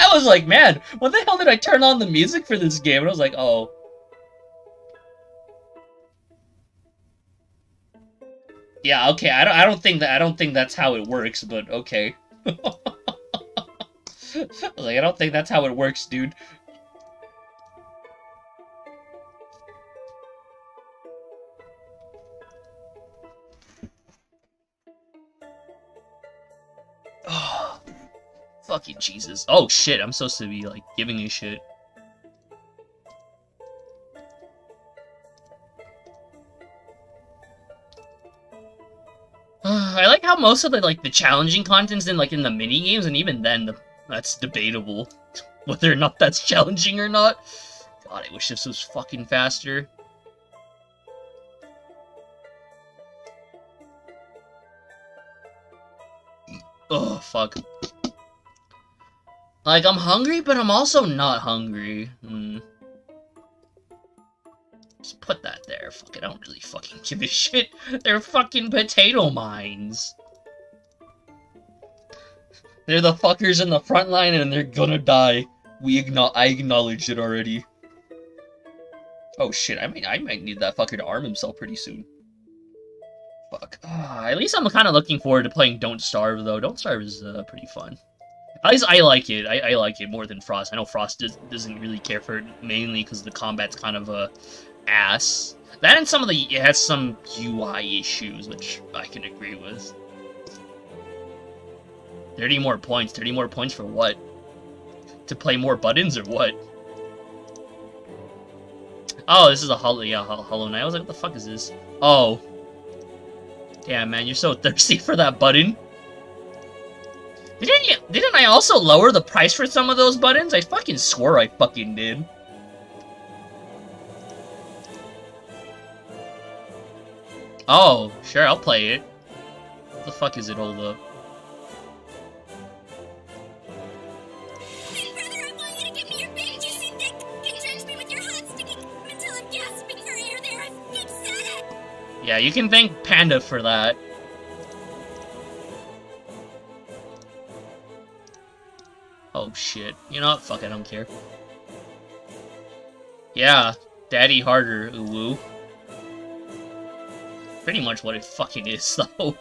I was like, man, what the hell did I turn on the music for this game? And I was like, oh. Yeah, okay, I don't, I don't think that, I don't think that's how it works, but okay. like, I don't think that's how it works, dude. Fucking Jesus. Oh shit, I'm supposed to be like giving a shit. I like how most of the like the challenging content's in like in the mini games, and even then, the, that's debatable whether or not that's challenging or not. God, I wish this was fucking faster. Oh fuck. Like I'm hungry, but I'm also not hungry. Hmm. Just put that there. Fuck it, I don't really fucking give a shit. They're fucking potato mines. They're the fuckers in the front line and they're gonna die. We acknow- I acknowledged it already. Oh shit, I might, I might need that fucker to arm himself pretty soon. Fuck. Uh, at least I'm kind of looking forward to playing Don't Starve, though. Don't Starve is uh, pretty fun. Least I like it. I, I, like it more than Frost. I know Frost does, doesn't really care for it, mainly because the combat's kind of a ass. That and some of the it has some UI issues, which I can agree with. 30 more points. 30 more points for what? To play more buttons or what? Oh, this is a Hollow, yeah, Hollow Knight. I was like, what the fuck is this? Oh. Damn, man, you're so thirsty for that button. Didn't you, didn't I also lower the price for some of those buttons? I fucking swore I fucking did. Oh, sure, I'll play it. What the fuck is it, hold up? Yeah, you can thank Panda for that. Oh shit. You know what? Fuck, I don't care. Yeah, daddy harder, uwu. Pretty much what it fucking is, though.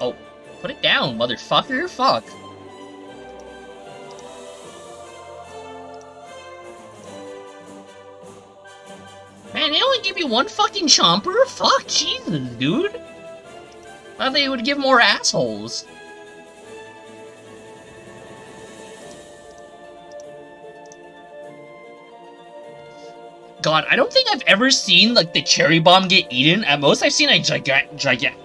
Oh, put it down, motherfucker. Fuck. Man, they only give you one fucking chomper? Fuck, Jesus, dude. I thought they would give more assholes. God, I don't think I've ever seen like the cherry bomb get eaten. At most, I've seen a gigant, gigant.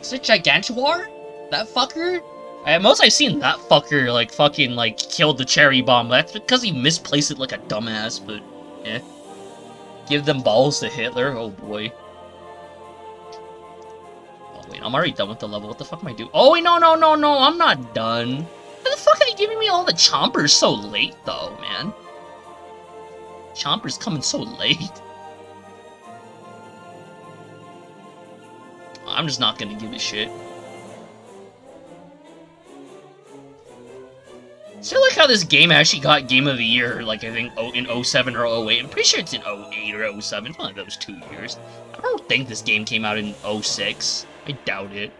Is it gigantuar? That fucker? At most, I've seen that fucker like fucking like kill the cherry bomb. That's because he misplaced it like a dumbass. But yeah, give them balls to Hitler. Oh boy. I'm already done with the level. What the fuck am I doing? Oh wait, no, no, no, no, I'm not done. Why the fuck are they giving me all the chompers so late though, man? Chomper's coming so late. I'm just not gonna give a shit. So like how this game actually got Game of the Year, like I think oh, in 07 or 08. I'm pretty sure it's in 08 or 07, one of those two years. I don't think this game came out in 06. I doubt it.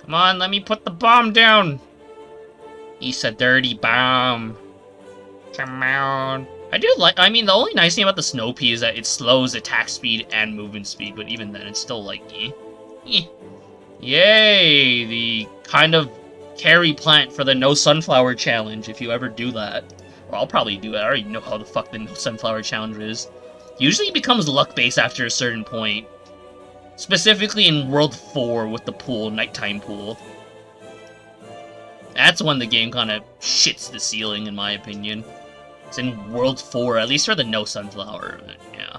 Come on, let me put the bomb down! He's a dirty bomb. Come on. I do like, I mean, the only nice thing about the Snow Pea is that it slows attack speed and movement speed, but even then, it's still like, eh. eh. Yay! The kind of carry plant for the No Sunflower Challenge, if you ever do that. Or I'll probably do it, I already know how the fuck the No Sunflower Challenge is. Usually it becomes luck-based after a certain point. Specifically in World 4 with the pool, nighttime pool. That's when the game kind of shits the ceiling, in my opinion. It's in World 4, at least for the No Sunflower, yeah.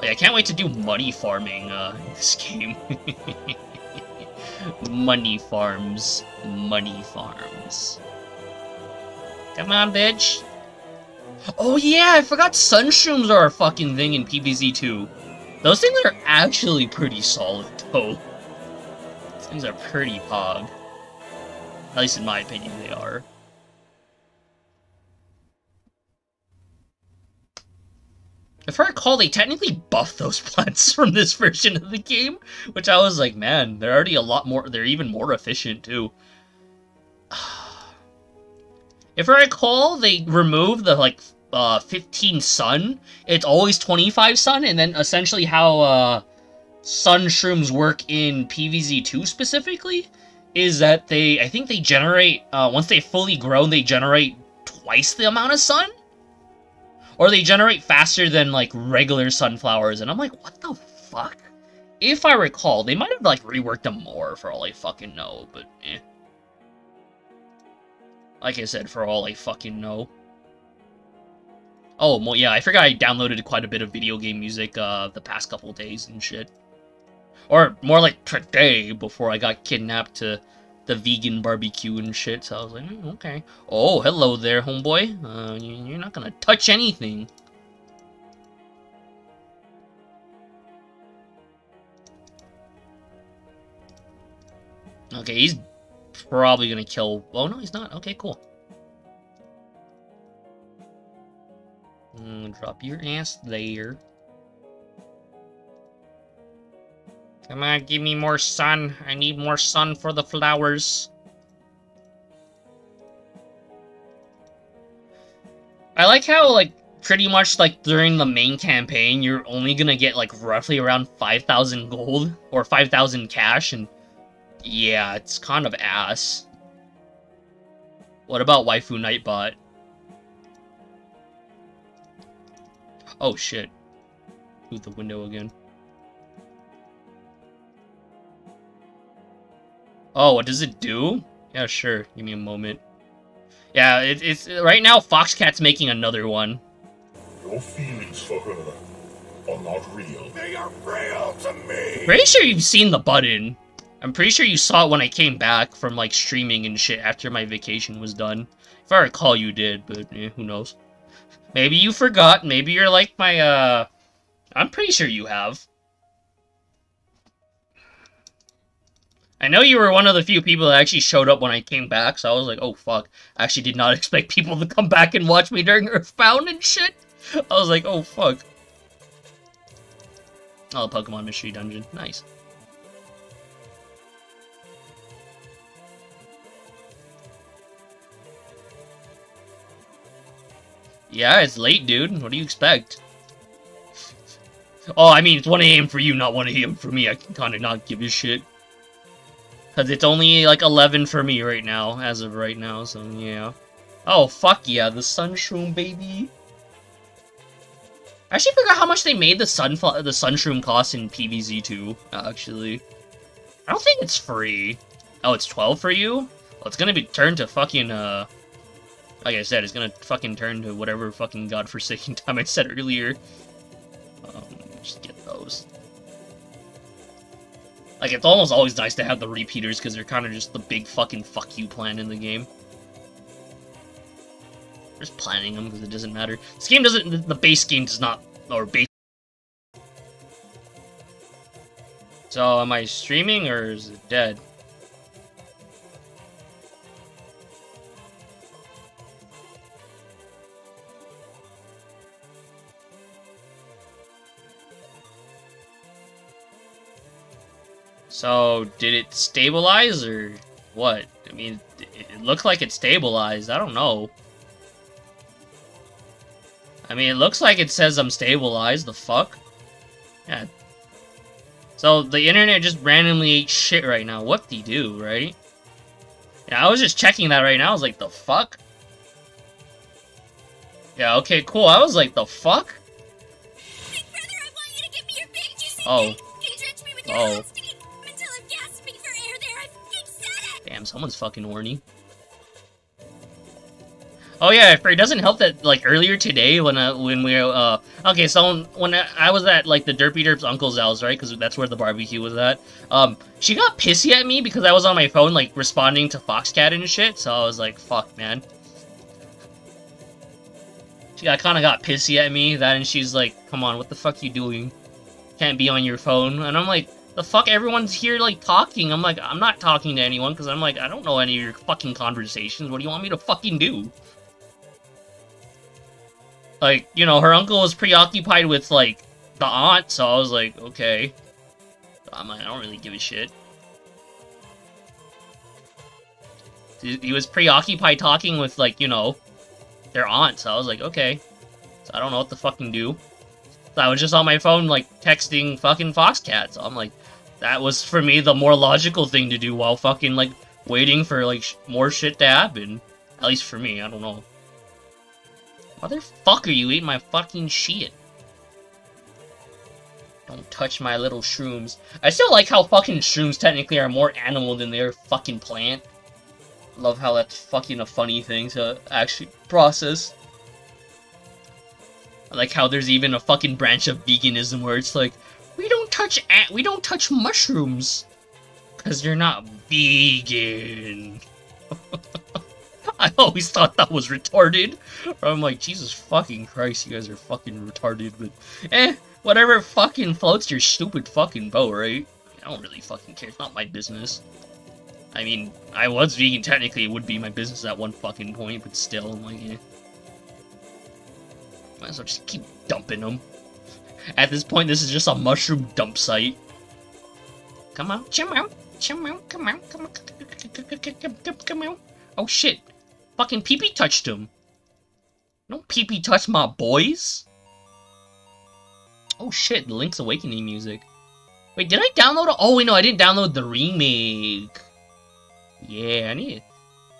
I can't wait to do money farming uh, in this game. money farms. Money farms. Come on, bitch. Oh yeah, I forgot sunshrooms are a fucking thing in PvZ 2. Those things are actually pretty solid, though. Those things are pretty pog. At least in my opinion, they are. If I recall, they technically buffed those plants from this version of the game, which I was like, man, they're already a lot more, they're even more efficient too. If I recall, they removed the, like, uh, 15 sun. It's always 25 sun, and then essentially how, uh, sun shrooms work in PvZ2 specifically is that they, I think they generate, uh, once they fully grown, they generate twice the amount of sun? Or they generate faster than, like, regular sunflowers, and I'm like, what the fuck? If I recall, they might have, like, reworked them more, for all I fucking know, but eh. Like I said, for all I fucking know. Oh, well, yeah, I forgot I downloaded quite a bit of video game music, uh, the past couple days and shit. Or, more like today, before I got kidnapped to the vegan barbecue and shit, so I was like, mm, okay. Oh, hello there, homeboy. Uh, you're not gonna touch anything. Okay, he's probably gonna kill... Oh, no, he's not. Okay, cool. Drop your ass there. Come on, give me more sun. I need more sun for the flowers. I like how, like, pretty much, like, during the main campaign, you're only gonna get, like, roughly around 5,000 gold, or 5,000 cash, and yeah, it's kind of ass. What about Waifu Nightbot? Oh shit. Through the window again. Oh, what does it do? Yeah, sure. Give me a moment. Yeah, it, it's right now. Foxcat's making another one. Your feelings for her are not real. They are real to me. Pretty sure you've seen the button. I'm pretty sure you saw it when I came back from like streaming and shit after my vacation was done. If I recall, you did, but eh, who knows? Maybe you forgot. Maybe you're like my uh. I'm pretty sure you have. I know you were one of the few people that actually showed up when I came back, so I was like, oh fuck. I actually did not expect people to come back and watch me during Earthbound and shit. I was like, oh fuck. Oh, Pokemon Mystery Dungeon. Nice. Yeah, it's late, dude. What do you expect? Oh, I mean, it's 1 a.m. for you, not 1 a.m. for me. I can kind of not give a shit. Because it's only, like, 11 for me right now, as of right now, so yeah. Oh, fuck yeah, the Sunshroom, baby. I actually forgot how much they made the sun the Sunshroom cost in PVZ2, actually. I don't think it's free. Oh, it's 12 for you? Well, it's gonna be turned to fucking, uh... Like I said, it's gonna fucking turn to whatever fucking godforsaken time I said earlier. Um, just get those. Like, it's almost always nice to have the repeaters, because they're kind of just the big fucking fuck you plan in the game. Just planning them, because it doesn't matter. This game doesn't... The base game does not... Or base... So, am I streaming, or is it dead? So, did it stabilize or what? I mean, it looks like it stabilized. I don't know. I mean, it looks like it says I'm stabilized. The fuck? Yeah. So, the internet just randomly ate shit right now. What do you do, right? Yeah, I was just checking that right now. I was like, the fuck? Yeah, okay, cool. I was like, the fuck? oh. oh. Damn, someone's fucking horny. Oh yeah, it doesn't help that like earlier today when uh, when we uh okay so when I was at like the Derpy Derp's uncle's house right because that's where the barbecue was at um she got pissy at me because I was on my phone like responding to Foxcat and shit so I was like fuck man. She got kind of got pissy at me that and she's like come on what the fuck you doing? Can't be on your phone. And I'm like the fuck everyone's here like talking? I'm like i'm not talking to anyone because i'm like i don't know any of your fucking conversations. What do you want me to fucking do? Like you know her uncle was preoccupied with like the aunt so i was like okay. I'm like i don't really give a shit. He was preoccupied talking with like you know their aunt so i was like okay. So i don't know what to fucking do. So I was just on my phone, like, texting fucking Foxcat, so I'm like, that was for me the more logical thing to do while fucking like waiting for like sh more shit to happen. At least for me, I don't know. Motherfucker, you ate my fucking shit. Don't touch my little shrooms. I still like how fucking shrooms technically are more animal than they're fucking plant. Love how that's fucking a funny thing to actually process. I like how there's even a fucking branch of veganism where it's like, we don't touch we don't touch mushrooms because you're not vegan. I always thought that was retarded. I'm like, Jesus fucking Christ, you guys are fucking retarded, but eh, whatever fucking floats your stupid fucking boat, right? I don't really fucking care. It's not my business. I mean, I was vegan, technically it would be my business at one fucking point, but still, I'm like, eh. Might as well just keep dumping them. At this point, this is just a mushroom dump site. Come on, come on, come on, come on, come on, come on. Oh shit. Fucking Peepee touched him. Don't Peepee touch my boys. Oh shit, Link's Awakening music. Wait, did I download it? Oh wait, no, I didn't download the remake. Yeah, I need it.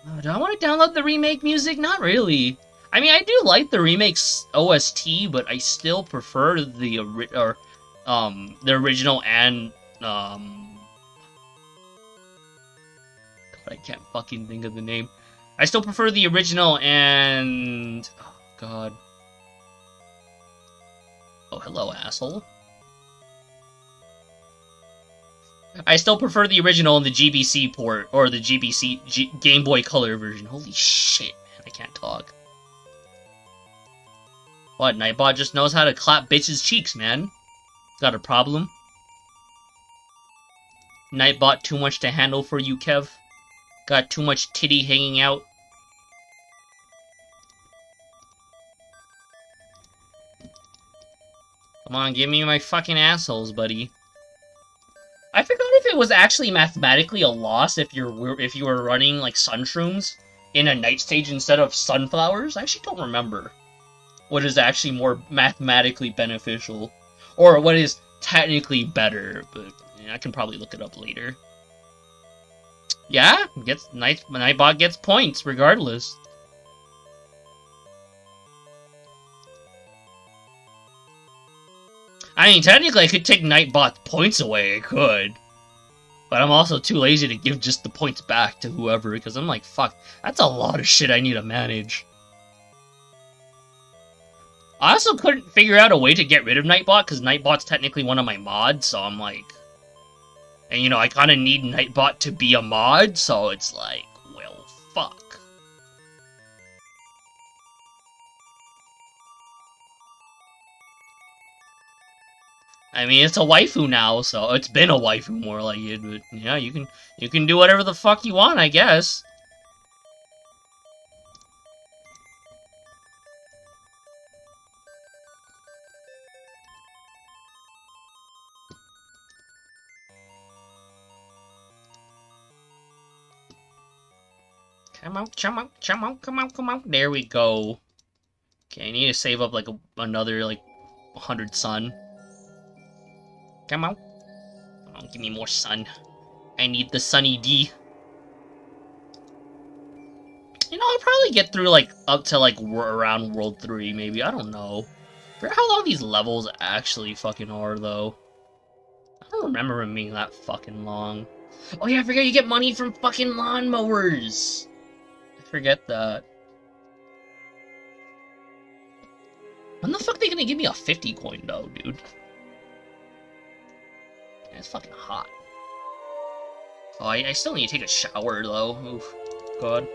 Oh, do I want to download the remake music? Not really. I mean, I do like the remakes OST, but I still prefer the or um the original and um. God, I can't fucking think of the name. I still prefer the original and oh god. Oh hello, asshole. I still prefer the original and the GBC port or the GBC G Game Boy Color version. Holy shit, man! I can't talk. What, Nightbot just knows how to clap bitches' cheeks, man. Got a problem? Nightbot too much to handle for you, Kev? Got too much titty hanging out? Come on, give me my fucking assholes, buddy. I forgot if it was actually mathematically a loss if you're if you were running like sunshrooms in a night stage instead of sunflowers. I actually don't remember what is actually more mathematically beneficial. or what is technically better, but I can probably look it up later. Yeah, gets Night Nightbot gets points regardless. I mean, technically, I could take Nightbot's points away. I could. But I'm also too lazy to give just the points back to whoever, because I'm like, fuck, that's a lot of shit I need to manage. I also couldn't figure out a way to get rid of Nightbot, because Nightbot's technically one of my mods, so I'm like... And, you know, I kind of need Nightbot to be a mod, so it's like, well, fuck. I mean, it's a waifu now, so it's been a waifu more like it, but yeah, you can you can do whatever the fuck you want, I guess. On, come on, come on, come on, come on. There we go. Okay, I need to save up like a, another like 100 sun. Come on. Come on, give me more sun. I need the sunny D. You know, I'll probably get through, like, up to, like, around World 3, maybe. I don't know. For how long these levels actually fucking are, though. I don't remember them being that fucking long. Oh yeah, I forget you get money from fucking lawnmowers! Forget that. When the fuck are they gonna give me a 50 coin, though, dude? It's fucking hot. Oh, I, I still need to take a shower, though. Oof. God.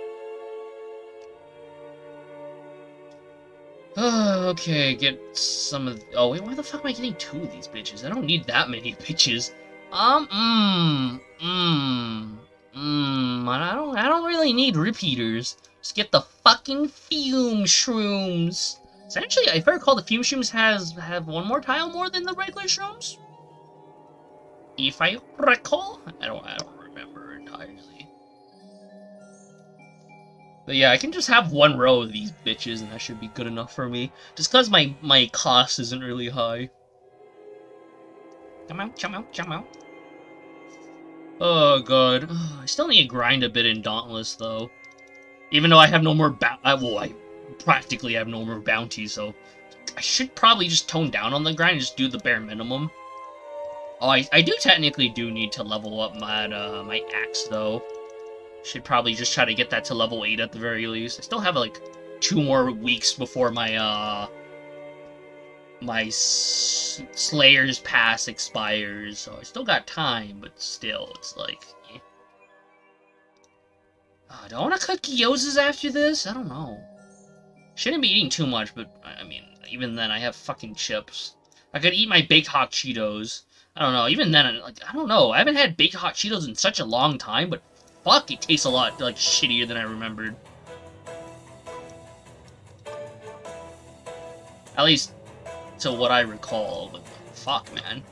okay, get some of... Oh, wait, why the fuck am I getting two of these bitches? I don't need that many bitches. Um, mmm, mmm, mmm, I don't, I don't really need repeaters. Just get the fucking fume shrooms. Essentially, if I recall, the fume shrooms has have one more tile more than the regular shrooms if I recall. I don't, I don't remember entirely. But yeah, I can just have one row of these bitches, and that should be good enough for me. Just because my, my cost isn't really high. Come out, come out, come out. Oh god. I still need to grind a bit in Dauntless, though. Even though I have no more uh, well, I practically have no more bounties, so... I should probably just tone down on the grind and just do the bare minimum. Oh, I, I do technically do need to level up my, uh, my axe, though. Should probably just try to get that to level 8 at the very least. I still have, like, two more weeks before my, uh... My Slayer's Pass expires, so I still got time, but still, it's like... Eh. Oh, do I want to cook gyozas after this? I don't know. Shouldn't be eating too much, but, I mean, even then, I have fucking chips. I could eat my baked hot Cheetos. I don't know. Even then, like I don't know. I haven't had baked hot Cheetos in such a long time, but fuck, it tastes a lot like shittier than I remembered. At least to what I recall. But fuck, man.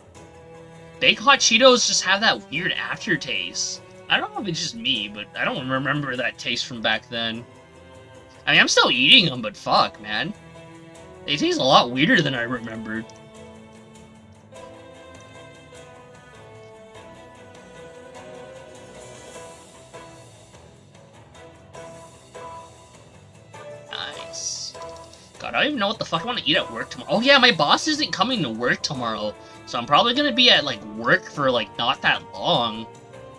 Baked hot Cheetos just have that weird aftertaste. I don't know if it's just me, but I don't remember that taste from back then. I mean, I'm still eating them, but fuck, man. They taste a lot weirder than I remembered. I don't even know what the fuck I want to eat at work tomorrow. Oh yeah, my boss isn't coming to work tomorrow. So I'm probably going to be at, like, work for, like, not that long.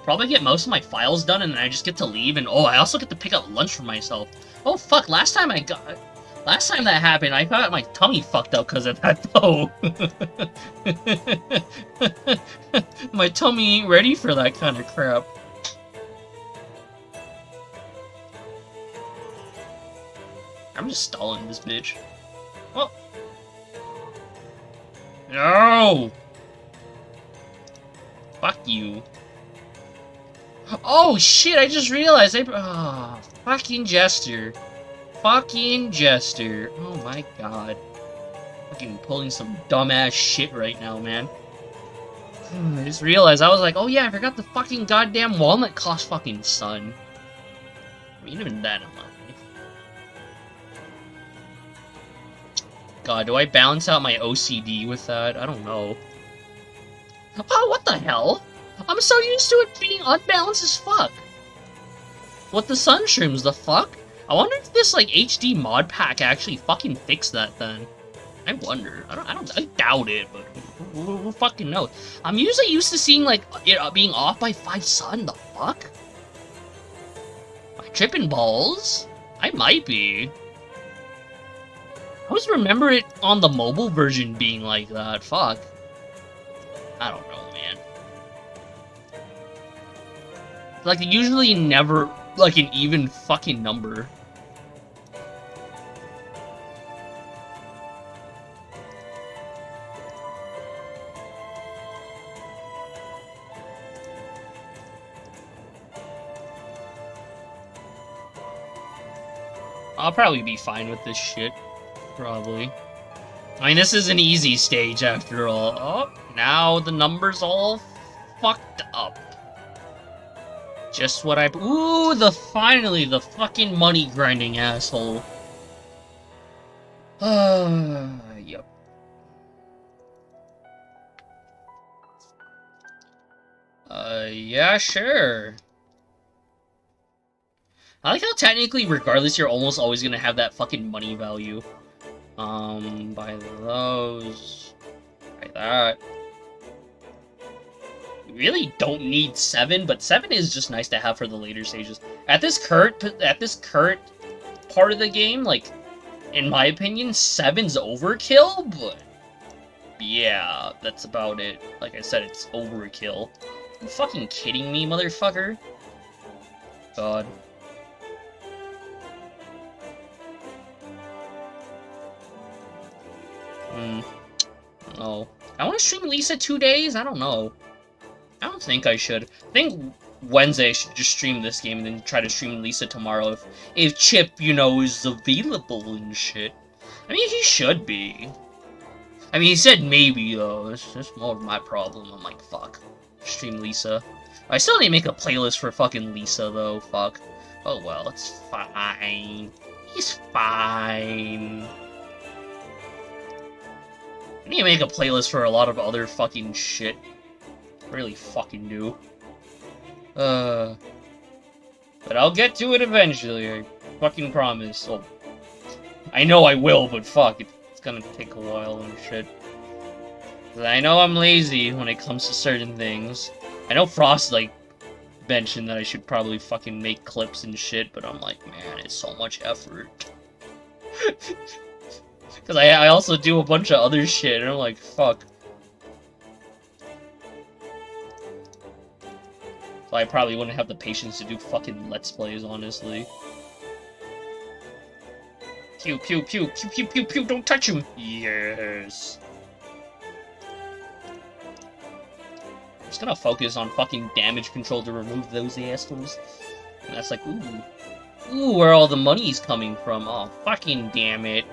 Probably get most of my files done and then I just get to leave. And, oh, I also get to pick up lunch for myself. Oh, fuck, last time I got... Last time that happened, I got my tummy fucked up because of that, though. my tummy ain't ready for that kind of crap. I'm just stalling this bitch. Oh. No! Fuck you. Oh shit, I just realized I- oh, fucking Jester. Fucking Jester. Oh my god. Fucking pulling some dumbass shit right now, man. I just realized, I was like, oh yeah, I forgot the fucking goddamn walnut cost fucking sun. I mean, even that, I'm God, do I balance out my OCD with that? I don't know. Oh, what the hell? I'm so used to it being unbalanced as fuck. What the sunshrooms, the fuck? I wonder if this, like, HD mod pack actually fucking fixed that then. I wonder. I don't, I don't, I doubt it, but who fucking knows? I'm usually used to seeing, like, it uh, being off by 5 sun, the fuck? Am I tripping balls? I might be. I always remember it on the mobile version being like that. Fuck. I don't know, man. Like, usually never, like, an even fucking number. I'll probably be fine with this shit. Probably. I mean, this is an easy stage after all. Oh, now the number's all fucked up. Just what I... Ooh, the finally, the fucking money grinding asshole. Uh, yep. Uh, yeah, sure. I like how technically, regardless, you're almost always gonna have that fucking money value. Um, buy those. Buy that. Really don't need seven, but seven is just nice to have for the later stages. At this current, at this current part of the game, like, in my opinion, seven's overkill, but yeah, that's about it. Like I said, it's overkill. you fucking kidding me, motherfucker? God. Hmm. Oh. I want to stream Lisa two days? I don't know. I don't think I should. I think Wednesday I should just stream this game and then try to stream Lisa tomorrow if, if Chip, you know, is available and shit. I mean, he should be. I mean, he said maybe, though. That's, that's more of my problem. I'm like, fuck. Stream Lisa. I still need to make a playlist for fucking Lisa, though. Fuck. Oh, well, it's fine. He's fine. I need to make a playlist for a lot of other fucking shit. Really fucking do. Uh... But I'll get to it eventually, I fucking promise. Well, I know I will, but fuck, it's gonna take a while and shit. I know I'm lazy when it comes to certain things. I know Frost, like, mentioned that I should probably fucking make clips and shit, but I'm like, man, it's so much effort. Because I, I also do a bunch of other shit, and I'm like, fuck. So I probably wouldn't have the patience to do fucking Let's Plays, honestly. Pew, pew, pew, pew, pew, pew, pew, don't touch him! Yes! I'm just gonna focus on fucking damage control to remove those assholes. And that's like, ooh. Ooh, where all the money's coming from. Oh, fucking damn it.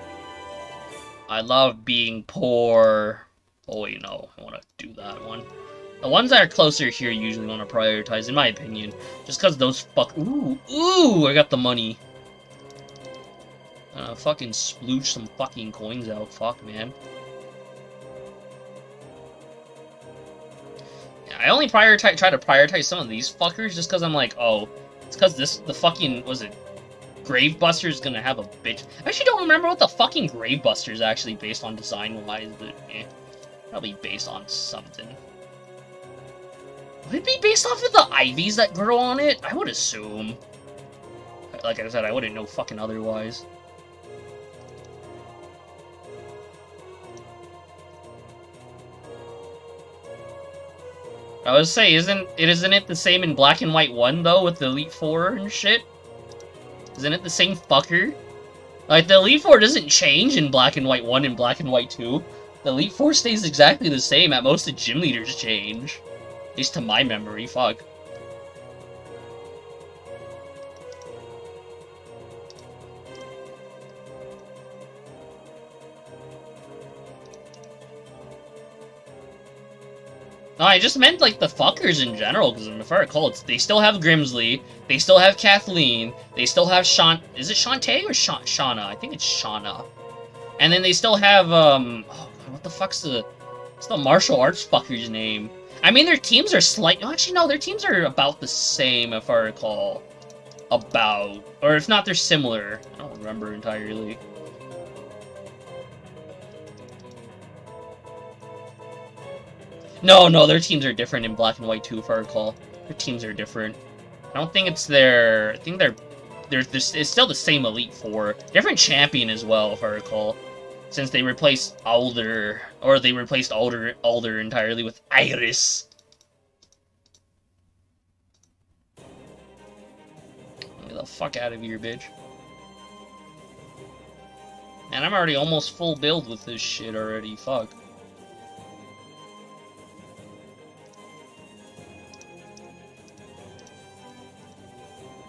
I love being poor. Oh you know, I want to do that one. The ones that are closer here usually want to prioritize, in my opinion. Just because those fuck- Ooh, ooh, I got the money. Uh, fucking splooge some fucking coins out. Fuck, man. Yeah, I only prioritize, try to prioritize some of these fuckers just because I'm like, oh, it's because this, the fucking, was it Gravebuster is gonna have a bitch. I actually don't remember what the fucking Gravebuster is actually based on design-wise, but eh. Probably based on something. Would it be based off of the ivies that grow on it? I would assume. Like I said, I wouldn't know fucking otherwise. I would say, isn't it isn't it the same in Black and White 1 though with the Elite Four and shit? Isn't it the same fucker? Like, the Elite Four doesn't change in Black and White 1 and Black and White 2. The Elite Four stays exactly the same, at most the gym leaders change. At least to my memory, fuck. I just meant, like, the fuckers in general, because if I recall, it's, they still have Grimsley, they still have Kathleen, they still have Sean... Is it Shantae or Sha Shauna? I think it's Shauna. And then they still have, um, oh, what the fuck's the, what's the martial arts fucker's name? I mean, their teams are slight, actually, no, their teams are about the same, if I recall. About, or if not, they're similar. I don't remember entirely. No, no, their teams are different in Black and White 2, if I recall. Their teams are different. I don't think it's their... I think they're... There's this. It's still the same Elite Four. Different champion as well, if I recall. Since they replaced Alder, or they replaced Alder, Alder entirely with Iris. Get the fuck out of here, bitch. And I'm already almost full build with this shit already, fuck.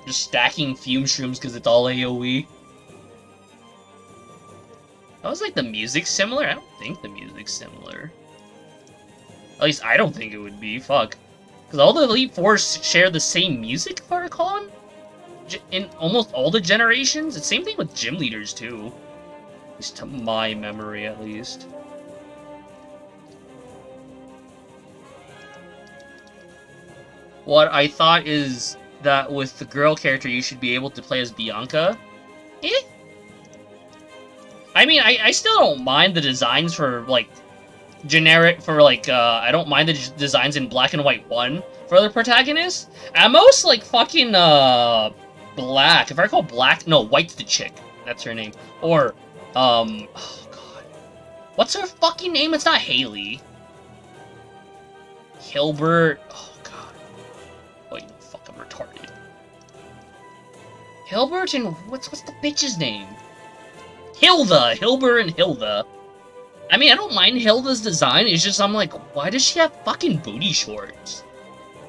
Just stacking fume shrooms because it's all AoE. That was like the music similar? I don't think the music's similar. At least I don't think it would be. Fuck. Because all the Elite Four share the same music, if I recall, in almost all the generations. It's same thing with gym leaders, too. At least to my memory, at least. What I thought is that with the girl character you should be able to play as Bianca. Eh? I mean, I, I still don't mind the designs for, like, generic, for, like, uh, I don't mind the designs in Black and White 1 for the protagonists. At most, like, fucking, uh, Black. If I recall Black, no, White's the chick. That's her name. Or, um, oh, God. What's her fucking name? It's not Haley. Hilbert. Oh, Hilbert and what's what's the bitch's name? Hilda, Hilbert and Hilda. I mean, I don't mind Hilda's design. It's just I'm like, why does she have fucking booty shorts?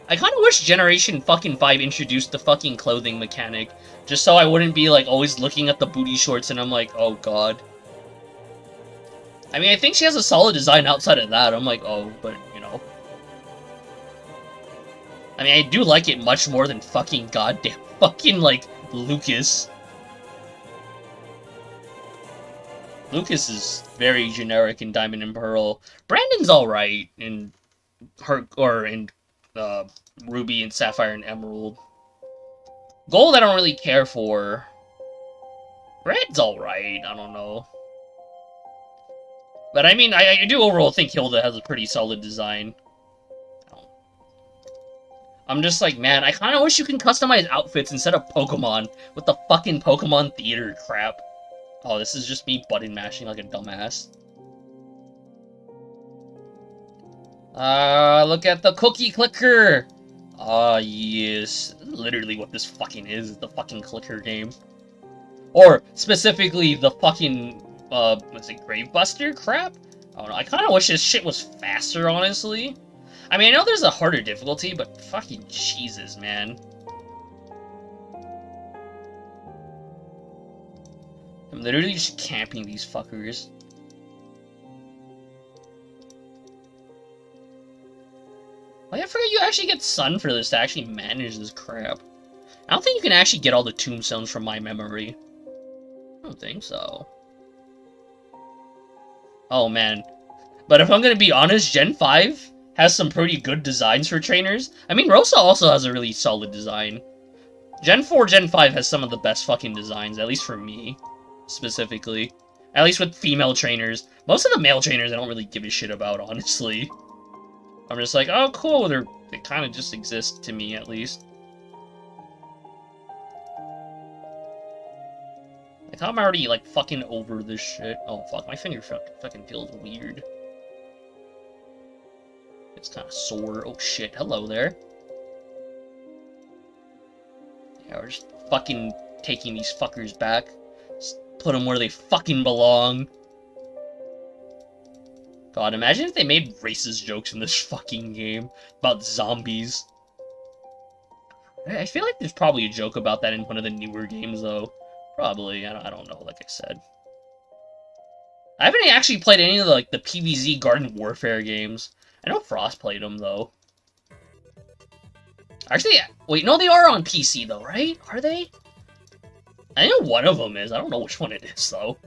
I kind of wish Generation fucking 5 introduced the fucking clothing mechanic, just so I wouldn't be like always looking at the booty shorts and I'm like, oh god. I mean, I think she has a solid design outside of that. I'm like, oh, but, you know. I mean, I do like it much more than fucking goddamn fucking, like, Lucas. Lucas is very generic in Diamond and Pearl. Brendan's alright in her or in uh, Ruby and Sapphire and Emerald. Gold I don't really care for. Red's alright, I don't know. But I mean, I, I do overall think Hilda has a pretty solid design. I'm just like, man, I kind of wish you can customize outfits instead of Pokemon with the fucking Pokemon Theater crap. Oh, this is just me button mashing like a dumbass. Ah, uh, look at the cookie clicker! Ah, uh, yes. Literally what this fucking is, the fucking clicker game. Or, specifically, the fucking, uh, what's it, Gravebuster crap? I don't know, I kind of wish this shit was faster, honestly. I mean, I know there's a harder difficulty, but fucking Jesus, man. I'm literally just camping these fuckers. Like, I forgot you actually get sun for this to actually manage this crap. I don't think you can actually get all the tombstones from my memory. I don't think so. Oh, man. But if I'm gonna be honest, Gen 5 has some pretty good designs for trainers. I mean, Rosa also has a really solid design. Gen 4, Gen 5 has some of the best fucking designs, at least for me, specifically. At least with female trainers. Most of the male trainers I don't really give a shit about, honestly. I'm just like, oh, cool, they're, they kind of just exist to me, at least. I thought I'm already, like, fucking over this shit. Oh, fuck, my finger fucking feels weird. It's kind of sore. Oh shit, hello there. Yeah, we're just fucking taking these fuckers back. Just put them where they fucking belong. God, imagine if they made racist jokes in this fucking game about zombies. I feel like there's probably a joke about that in one of the newer games, though. Probably. I don't, know, like I said. I haven't actually played any of the, like, the PvZ Garden Warfare games. I know Frost played them, though. Actually, wait, no, they are on PC, though, right? Are they? I know one of them is. I don't know which one it is, though.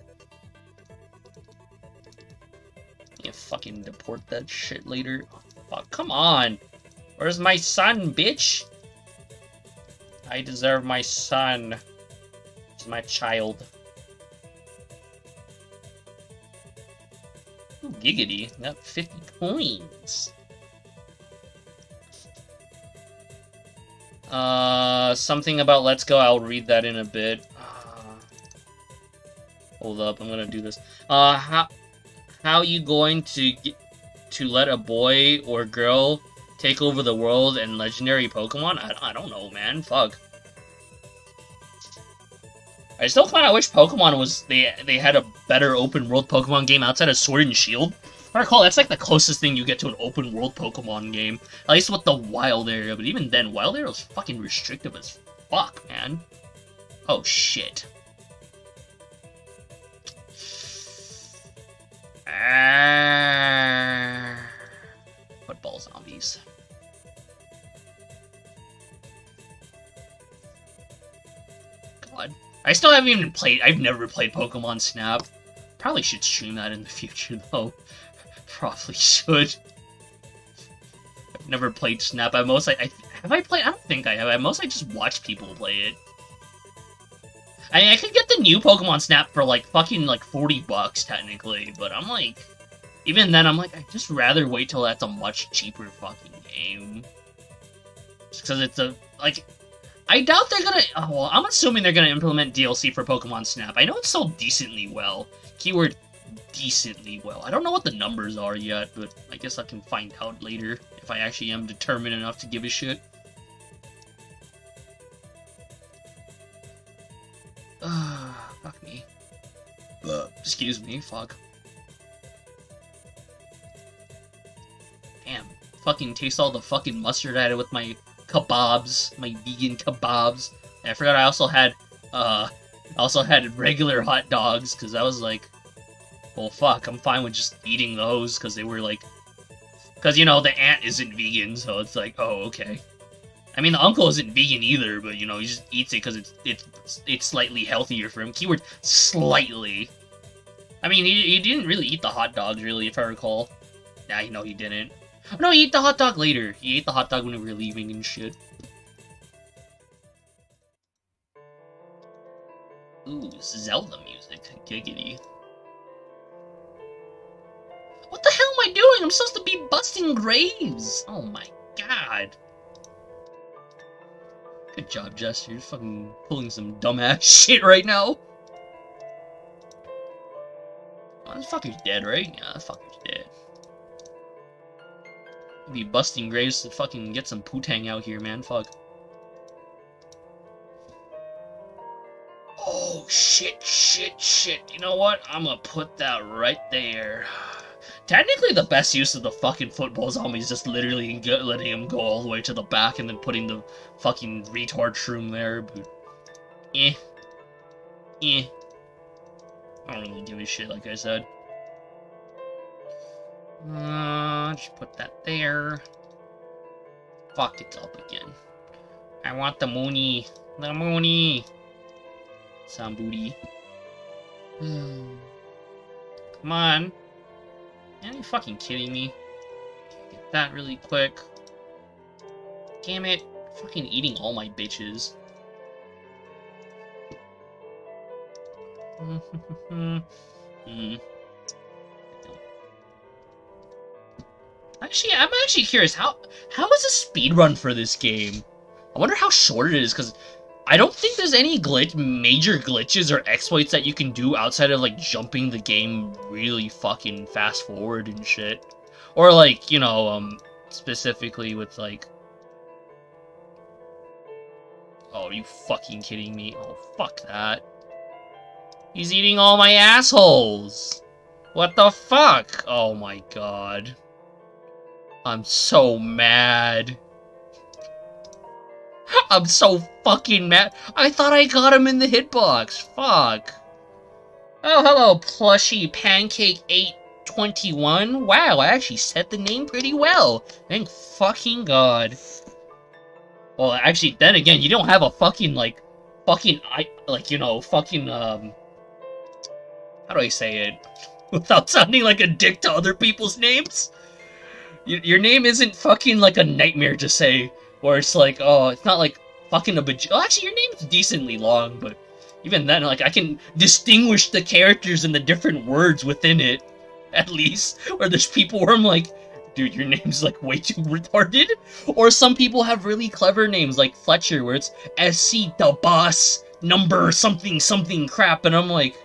You fucking deport that shit later. Oh, fuck, come on! Where's my son, bitch? I deserve my son. He's my child. Ooh, giggity. Got 50 coins. Uh, something about Let's Go. I'll read that in a bit. Uh, hold up, I'm gonna do this. Uh, how how you going to get, to let a boy or girl take over the world and legendary Pokemon? I, I don't know, man. Fuck. I still kind of wish Pokemon was they they had a better open world Pokemon game outside of Sword and Shield. I recall that's like the closest thing you get to an open world Pokemon game, at least with the wild area. But even then, wild area was fucking restrictive as fuck, man. Oh shit. Ah, football zombies. God. I still haven't even played, I've never played Pokemon Snap. Probably should stream that in the future, though. Probably should. I've never played Snap. I mostly, I, have I played? I don't think I have. I mostly just watch people play it. I mean, I could get the new Pokemon Snap for like fucking like 40 bucks technically, but I'm like, even then, I'm like, I'd just rather wait till that's a much cheaper fucking game. Just because it's a, like, I doubt they're gonna, oh, well, I'm assuming they're gonna implement DLC for Pokemon Snap. I know it's sold decently well. Keyword decently well. I don't know what the numbers are yet, but I guess I can find out later if I actually am determined enough to give a shit. Uh, fuck me. Uh, excuse me, fuck. Damn. Fucking taste all the fucking mustard I had with my kebabs, my vegan kebabs. And I forgot I also had, uh, I also had regular hot dogs, because I was like, well, fuck, I'm fine with just eating those, because they were like, because, you know, the aunt isn't vegan, so it's like, oh, okay. I mean, the uncle isn't vegan either, but, you know, he just eats it because it's, it's, it's slightly healthier for him. Keyword, slightly. I mean, he, he didn't really eat the hot dogs, really, if I recall. Nah, know he didn't. No, he ate the hot dog later. He ate the hot dog when we were leaving and shit. Ooh, Zelda music. Giggity. What the hell am I doing? I'm supposed to be busting graves! Oh my god. Good job, Jess. You're fucking pulling some dumbass shit right now. Oh, this fucker's dead, right? Yeah, that fucker's dead. Be busting graves to fucking get some putang out here, man. Fuck. Oh, shit, shit, shit. You know what? I'm gonna put that right there. Technically, the best use of the fucking football zombie is just literally letting him go all the way to the back and then putting the fucking retard shroom there, but... Eh. Eh. I don't really give a shit, like I said. Uh, just put that there. Fuck, it's up again. I want the Mooney. The Mooney. Some booty. Come on. Are you fucking kidding me? Get that really quick. Damn it. Fucking eating all my bitches. mm. Actually, I'm actually curious, how how is a speed run for this game? I wonder how short it is, because I don't think there's any glitch, major glitches or exploits that you can do outside of, like, jumping the game really fucking fast forward and shit. Or, like, you know, um, specifically with, like... Oh, are you fucking kidding me? Oh, fuck that. He's eating all my assholes! What the fuck? Oh my god. I'm so mad. I'm so fucking mad. I thought I got him in the hitbox. Fuck. Oh, hello, plushy pancake 821. Wow, I actually said the name pretty well. Thank fucking god. Well, actually, then again, you don't have a fucking, like, fucking, I, like, you know, fucking, um, how do I say it? without sounding like a dick to other people's names. Your, name isn't fucking like a nightmare to say, where it's like, oh, it's not like fucking a baj- oh, Actually, your name's decently long, but even then, like, I can distinguish the characters and the different words within it, at least. Or there's people where I'm like, dude, your name's like way too retarded. Or some people have really clever names, like Fletcher, where it's SC the boss number something something crap, and I'm like,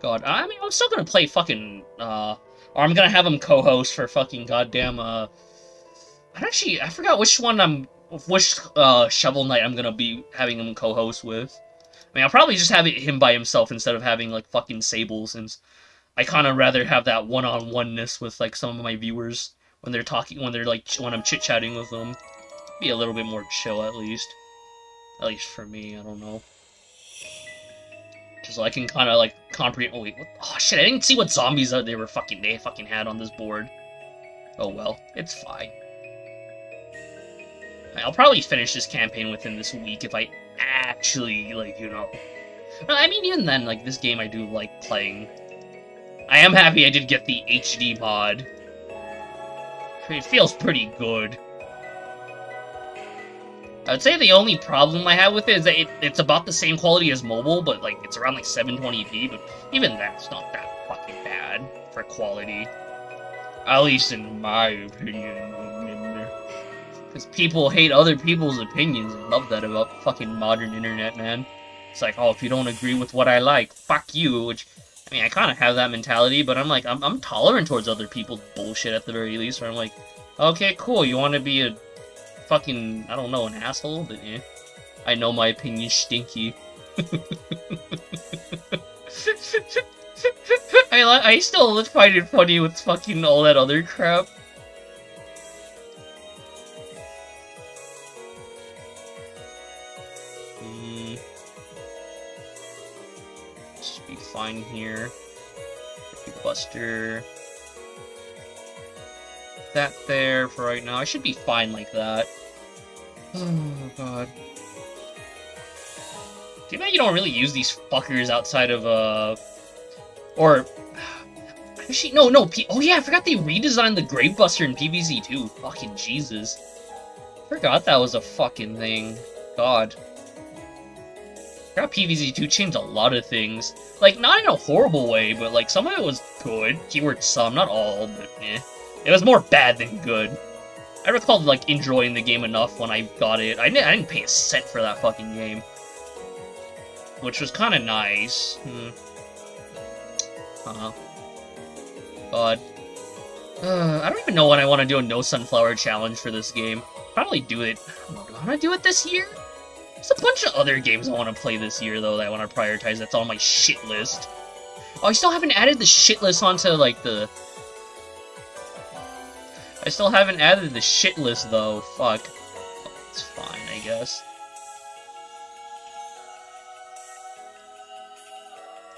God, I mean, I'm still gonna play fucking, uh, or I'm gonna have him co-host for fucking goddamn, uh, I actually, I forgot which one I'm, which, uh, Shovel Knight I'm gonna be having him co-host with. I mean, I'll probably just have it, him by himself instead of having, like, fucking Sable, since I kind of rather have that one-on-one-ness with, like, some of my viewers when they're talking, when they're, like, when I'm chit-chatting with them. Be a little bit more chill, at least. At least for me, I don't know. So I can kind of, like, comprehend- oh wait, what? Oh shit, I didn't see what zombies they were fucking- they fucking had on this board. Oh well, it's fine. I'll probably finish this campaign within this week if I actually, like, you know... I mean, even then, like, this game I do like playing. I am happy I did get the HD mod. It feels pretty good. I'd say the only problem I have with it is that it, it's about the same quality as mobile, but, like, it's around, like, 720p, but even that's not that fucking bad for quality. At least in my opinion. Because people hate other people's opinions. I love that about fucking modern internet, man. It's like, oh, if you don't agree with what I like, fuck you, which, I mean, I kind of have that mentality, but I'm like, I'm, I'm tolerant towards other people's bullshit at the very least, where I'm like, okay, cool, you want to be a fucking, I don't know, an asshole, but yeah. I know my opinion's stinky. I, I still find it funny with fucking all that other crap. Mm. Should be fine here. Buster. That there for right now. I should be fine like that. Oh god. Too bad you don't really use these fuckers outside of, uh... Or... Actually, no, no, P oh yeah, I forgot they redesigned the Gravebuster in PvZ 2. Fucking Jesus. Forgot that was a fucking thing. God. Forgot PvZ2 changed a lot of things. Like, not in a horrible way, but like, some of it was good. Keyword some, not all, but eh. It was more bad than good. I recall, like, enjoying the game enough when I got it. I didn't, I didn't pay a cent for that fucking game. Which was kind of nice. Hmm. Uh-huh. God. Uh, I don't even know when I want to do a No Sunflower challenge for this game. Probably do it... Do I want to do it this year? There's a bunch of other games I want to play this year, though, that I want to prioritize that's on my shit list. Oh, I still haven't added the shit list onto, like, the... I still haven't added the shit list, though. Fuck. It's fine, I guess.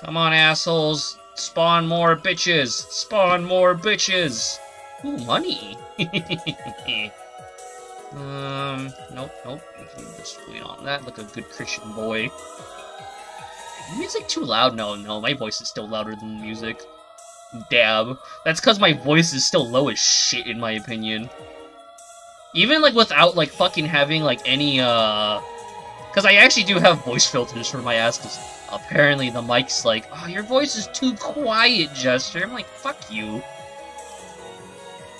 Come on, assholes. Spawn more bitches. Spawn more bitches. Ooh, money. um, nope, nope. Just wait on that like a good Christian boy. Music too loud? No, no, my voice is still louder than the music. Dab. That's because my voice is still low as shit, in my opinion. Even, like, without, like, fucking having, like, any, uh... Because I actually do have voice filters for my ass, because apparently the mic's like, oh, your voice is too quiet, Jester. I'm like, fuck you.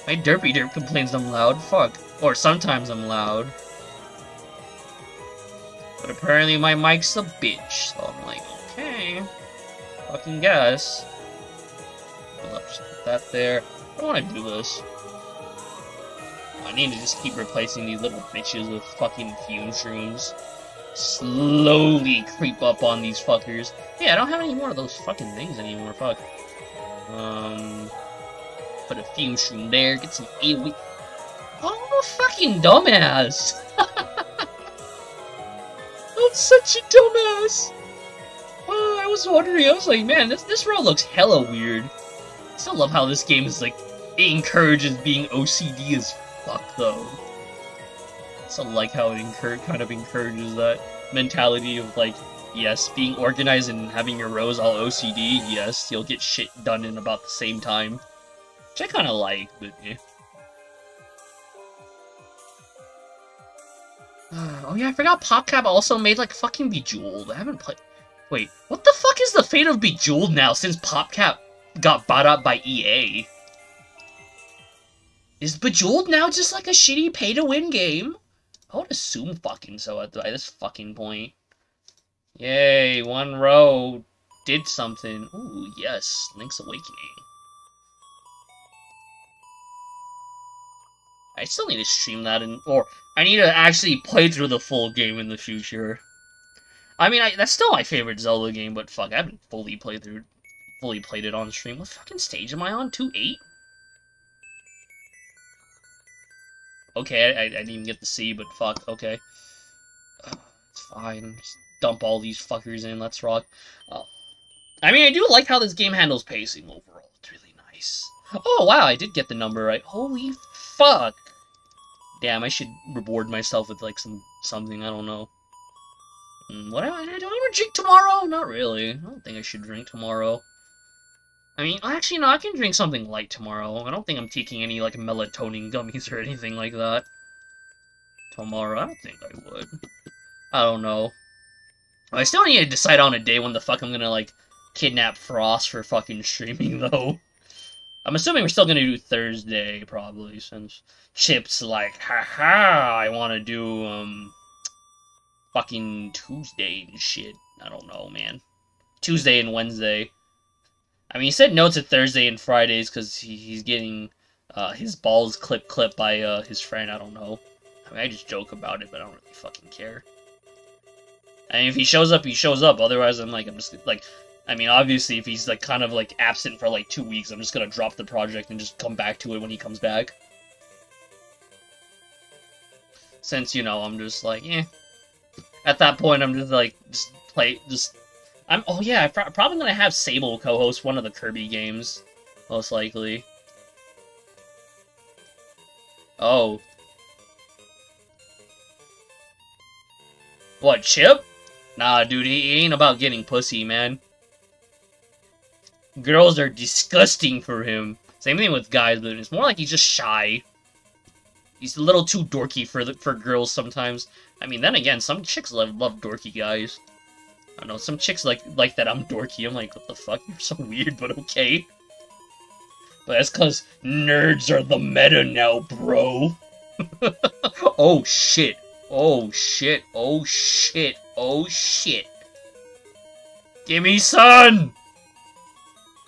My derpy derp complains I'm loud, fuck. Or sometimes I'm loud. But apparently my mic's a bitch, so I'm like, okay. Fucking guess. Hold up, just put that there. I don't want to do this. I need to just keep replacing these little bitches with fucking fume shrooms slowly creep up on these fuckers. Yeah, I don't have any more of those fucking things anymore, fuck. Um, put a few from there, get some AoE. Oh, fucking dumbass! I'm such a dumbass! Oh, I was wondering, I was like, man, this, this row looks hella weird. Still love how this game is like, it encourages being OCD as fuck, though. So like how it kind of encourages that mentality of like Yes. Being organized and having your rows all OCD, yes. You'll get shit done in about the same time. Which I kind of like, but yeah. oh yeah, I forgot PopCap also made like fucking Bejeweled. I haven't played. Wait, what the fuck is the fate of Bejeweled now since PopCap got bought up by EA? Is Bejeweled now just like a shitty pay-to-win game? I would assume fucking so at this fucking point. Yay, one row did something. Ooh, yes, Link's Awakening. I still need to stream that, and or I need to actually play through the full game in the future. I mean, I, that's still my favorite Zelda game, but fuck, I haven't fully played through, fully played it on stream. What fucking stage am I on? Two eight? Okay, I, I, didn't even get to see, but fuck, okay. It's fine. Just dump all these fuckers in. Let's rock. Uh, I mean, I do like how this game handles pacing overall. It's really nice. Oh, wow, I did get the number right. Holy fuck! Damn, I should reward myself with, like, some something. I don't know. Mm, what? Do I, do I to drink tomorrow? Not really. I don't think I should drink tomorrow. I mean, actually, no, I can drink something light tomorrow. I don't think I'm taking any, like, melatonin gummies or anything like that. Tomorrow, I don't think I would. I don't know. I still need to decide on a day when the fuck I'm gonna, like, kidnap Frost for fucking streaming, though. I'm assuming we're still gonna do Thursday, probably, since Chip's like, haha, I wanna do, um, fucking Tuesday and shit. I don't know, man. Tuesday and Wednesday. I mean, he said no to Thursday and Fridays because he, he's getting uh, his balls clip clipped by uh, his friend. I don't know. I mean, I just joke about it, but I don't really fucking care. Mean, if he shows up, he shows up. Otherwise, I'm like, I'm just like, I mean, obviously, if he's like kind of like absent for like two weeks, I'm just gonna drop the project and just come back to it when he comes back. Since you know, I'm just like, eh. At that point, I'm just like, just play, just I'm. Oh yeah, I'm probably gonna have Sable co-host one of the Kirby games, most likely. Oh. What, Chip? Nah, dude, he ain't about getting pussy, man. Girls are disgusting for him. Same thing with guys, but it's more like he's just shy. He's a little too dorky for the, for girls sometimes. I mean, then again, some chicks love, love dorky guys. I don't know, some chicks like like that I'm dorky. I'm like, what the fuck? You're so weird, but okay. But that's because nerds are the meta now, bro. oh shit. Oh shit. Oh shit. Oh shit. Give me sun!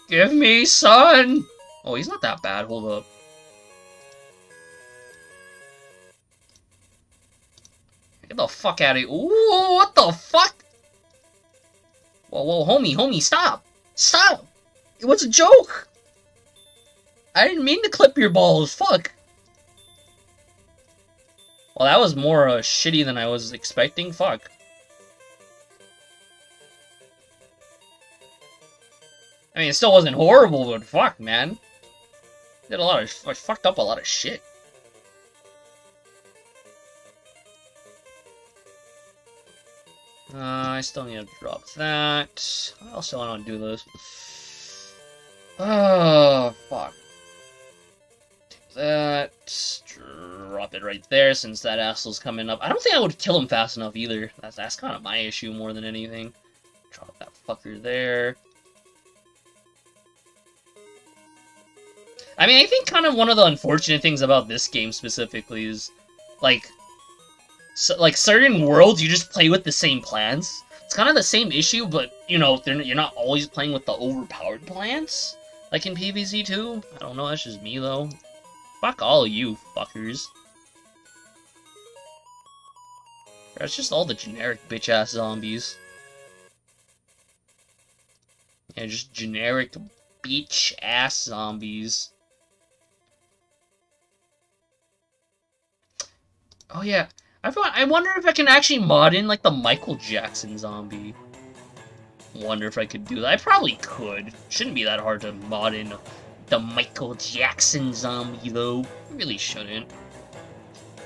Give me sun! Oh, he's not that bad. Hold up. Get the fuck out of here. Ooh, what the fuck? Whoa, whoa, homie, homie, stop! Stop! It was a joke! I didn't mean to clip your balls, fuck! Well, that was more uh, shitty than I was expecting, fuck. I mean, it still wasn't horrible, but fuck, man. Did a lot of, I fucked up a lot of shit. Uh, I still need to drop that. I also want to do this. Oh, fuck. Take that. Drop it right there since that asshole's coming up. I don't think I would kill him fast enough either. That's, that's kind of my issue more than anything. Drop that fucker there. I mean, I think kind of one of the unfortunate things about this game specifically is, like, so, like certain worlds, you just play with the same plans. It's kind of the same issue, but you know, you're not always playing with the overpowered plants, like in PvZ 2. I don't know, that's just me though. Fuck all you fuckers. That's just all the generic bitch-ass zombies. Yeah, just generic bitch-ass zombies. Oh yeah, I I wonder if I can actually mod in like the Michael Jackson zombie. Wonder if I could do that. I probably could. Shouldn't be that hard to mod in the Michael Jackson zombie though. really shouldn't.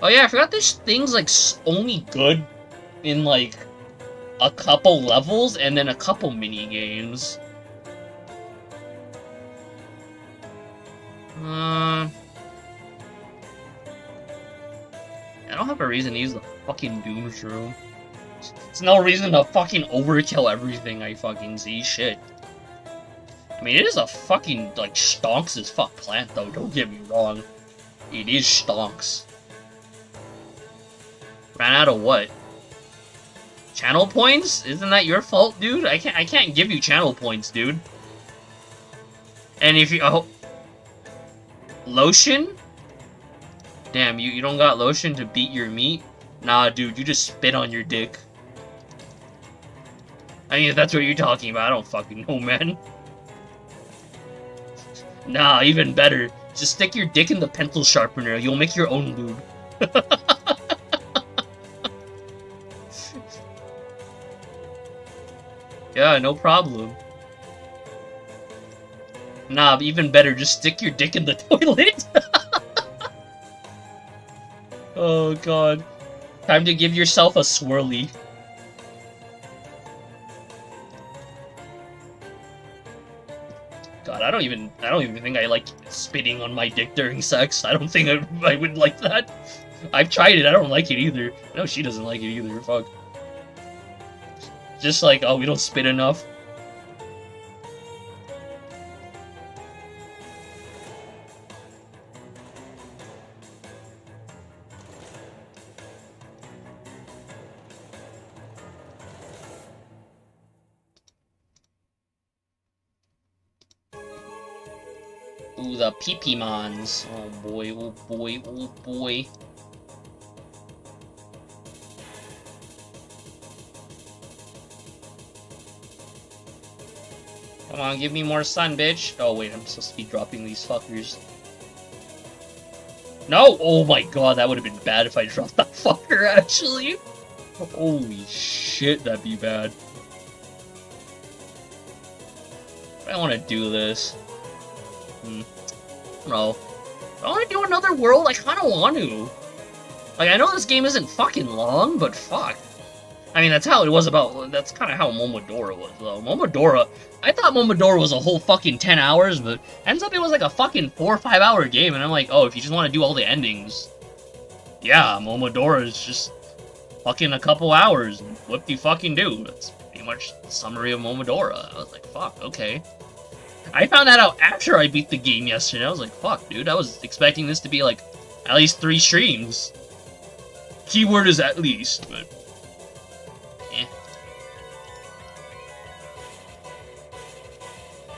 Oh yeah, I forgot this thing's like only good in like a couple levels and then a couple mini games. Uh, I don't have a reason to use the fucking Doom Shroom. It's no reason to fucking overkill everything I fucking see. Shit. I mean, it is a fucking, like, stonks as fuck plant, though. Don't get me wrong. It is stonks. Ran out of what? Channel points? Isn't that your fault, dude? I can't I can't give you channel points, dude. And if you oh lotion? Damn, you, you don't got lotion to beat your meat? Nah, dude, you just spit on your dick. I mean, if that's what you're talking about, I don't fucking know, man. Nah, even better. Just stick your dick in the pencil sharpener. You'll make your own lube. Yeah, no problem. Nah, even better, just stick your dick in the toilet. Oh god. Time to give yourself a swirly. God, I don't even I don't even think I like spitting on my dick during sex. I don't think I, I would like that. I've tried it, I don't like it either. No, she doesn't like it either, fuck. Just like, oh, we don't spit enough. Oh boy, oh boy, oh boy. Come on, give me more sun, bitch. Oh, wait, I'm supposed to be dropping these fuckers. No! Oh my god, that would have been bad if I dropped that fucker, actually. Holy shit, that'd be bad. I don't want to do this. Hmm. No. I want to do another world? I kind of want to. Like, I know this game isn't fucking long, but fuck. I mean, that's how it was about. That's kind of how Momodora was, though. Momodora, I thought Momodora was a whole fucking 10 hours, but ends up it was like a fucking 4 or 5 hour game, and I'm like, oh, if you just want to do all the endings, yeah, Momodora is just fucking a couple hours. What do you fucking do? That's pretty much the summary of Momodora. I was like, fuck, okay. I found that out after I beat the game yesterday. I was like, fuck, dude, I was expecting this to be like at least three streams. Keyword is at least, but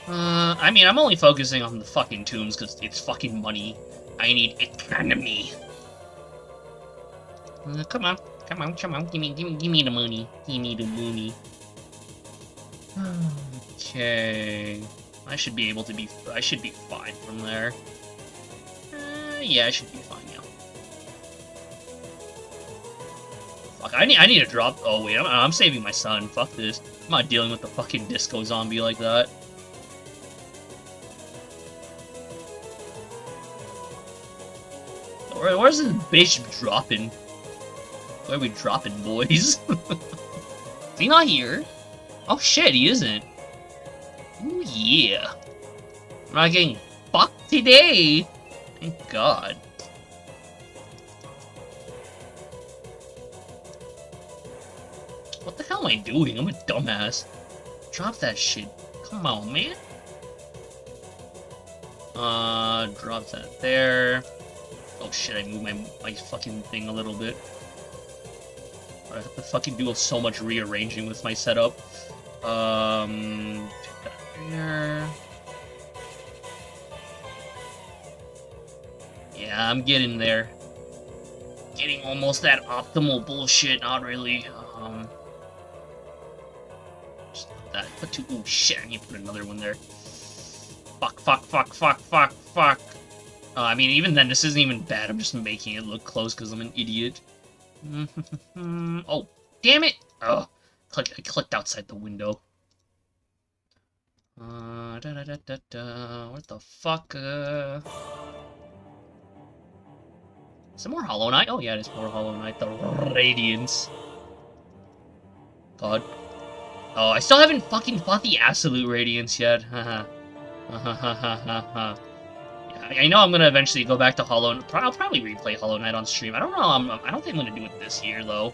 Uh, I mean, I'm only focusing on the fucking tombs because it's fucking money. I need economy. Uh, come on, come on, come on, give me, give me, give me the money. Give me the money. okay, I should be able to be. I should be fine from there. Uh, yeah, I should be fine. now. Fuck, I need, I need to drop. Oh wait, I'm, I'm saving my son. Fuck this. I'm not dealing with the fucking disco zombie like that. Where, where's this bitch dropping? Where are we dropping, boys? is he not here? Oh shit, he isn't. Ooh, yeah. I'm not getting fucked today. Thank God. What the hell am I doing? I'm a dumbass. Drop that shit. Come on, man. Uh, drop that there. Oh shit, I moved my, my fucking thing a little bit. I have to fucking do so much rearranging with my setup. Um, there. Yeah, I'm getting there. Getting almost that optimal bullshit, not really. Um, just that. Put two. Oh shit, I need to put another one there. Fuck, fuck, fuck, fuck, fuck, fuck. Uh, I mean, even then, this isn't even bad. I'm just making it look close because I'm an idiot. oh, damn it! Oh, I clicked outside the window. Uh, da, da, da, da, da. What the fuck? Uh... Is there more Hollow Knight? Oh yeah, there's more Hollow Knight. The Radiance. God. Oh, I still haven't fucking fought the Absolute Radiance yet. Haha. yeah, I know I'm gonna eventually go back to Hollow. I'll probably replay Hollow Knight on stream. I don't know. I'm, I don't think I'm gonna do it this year, though.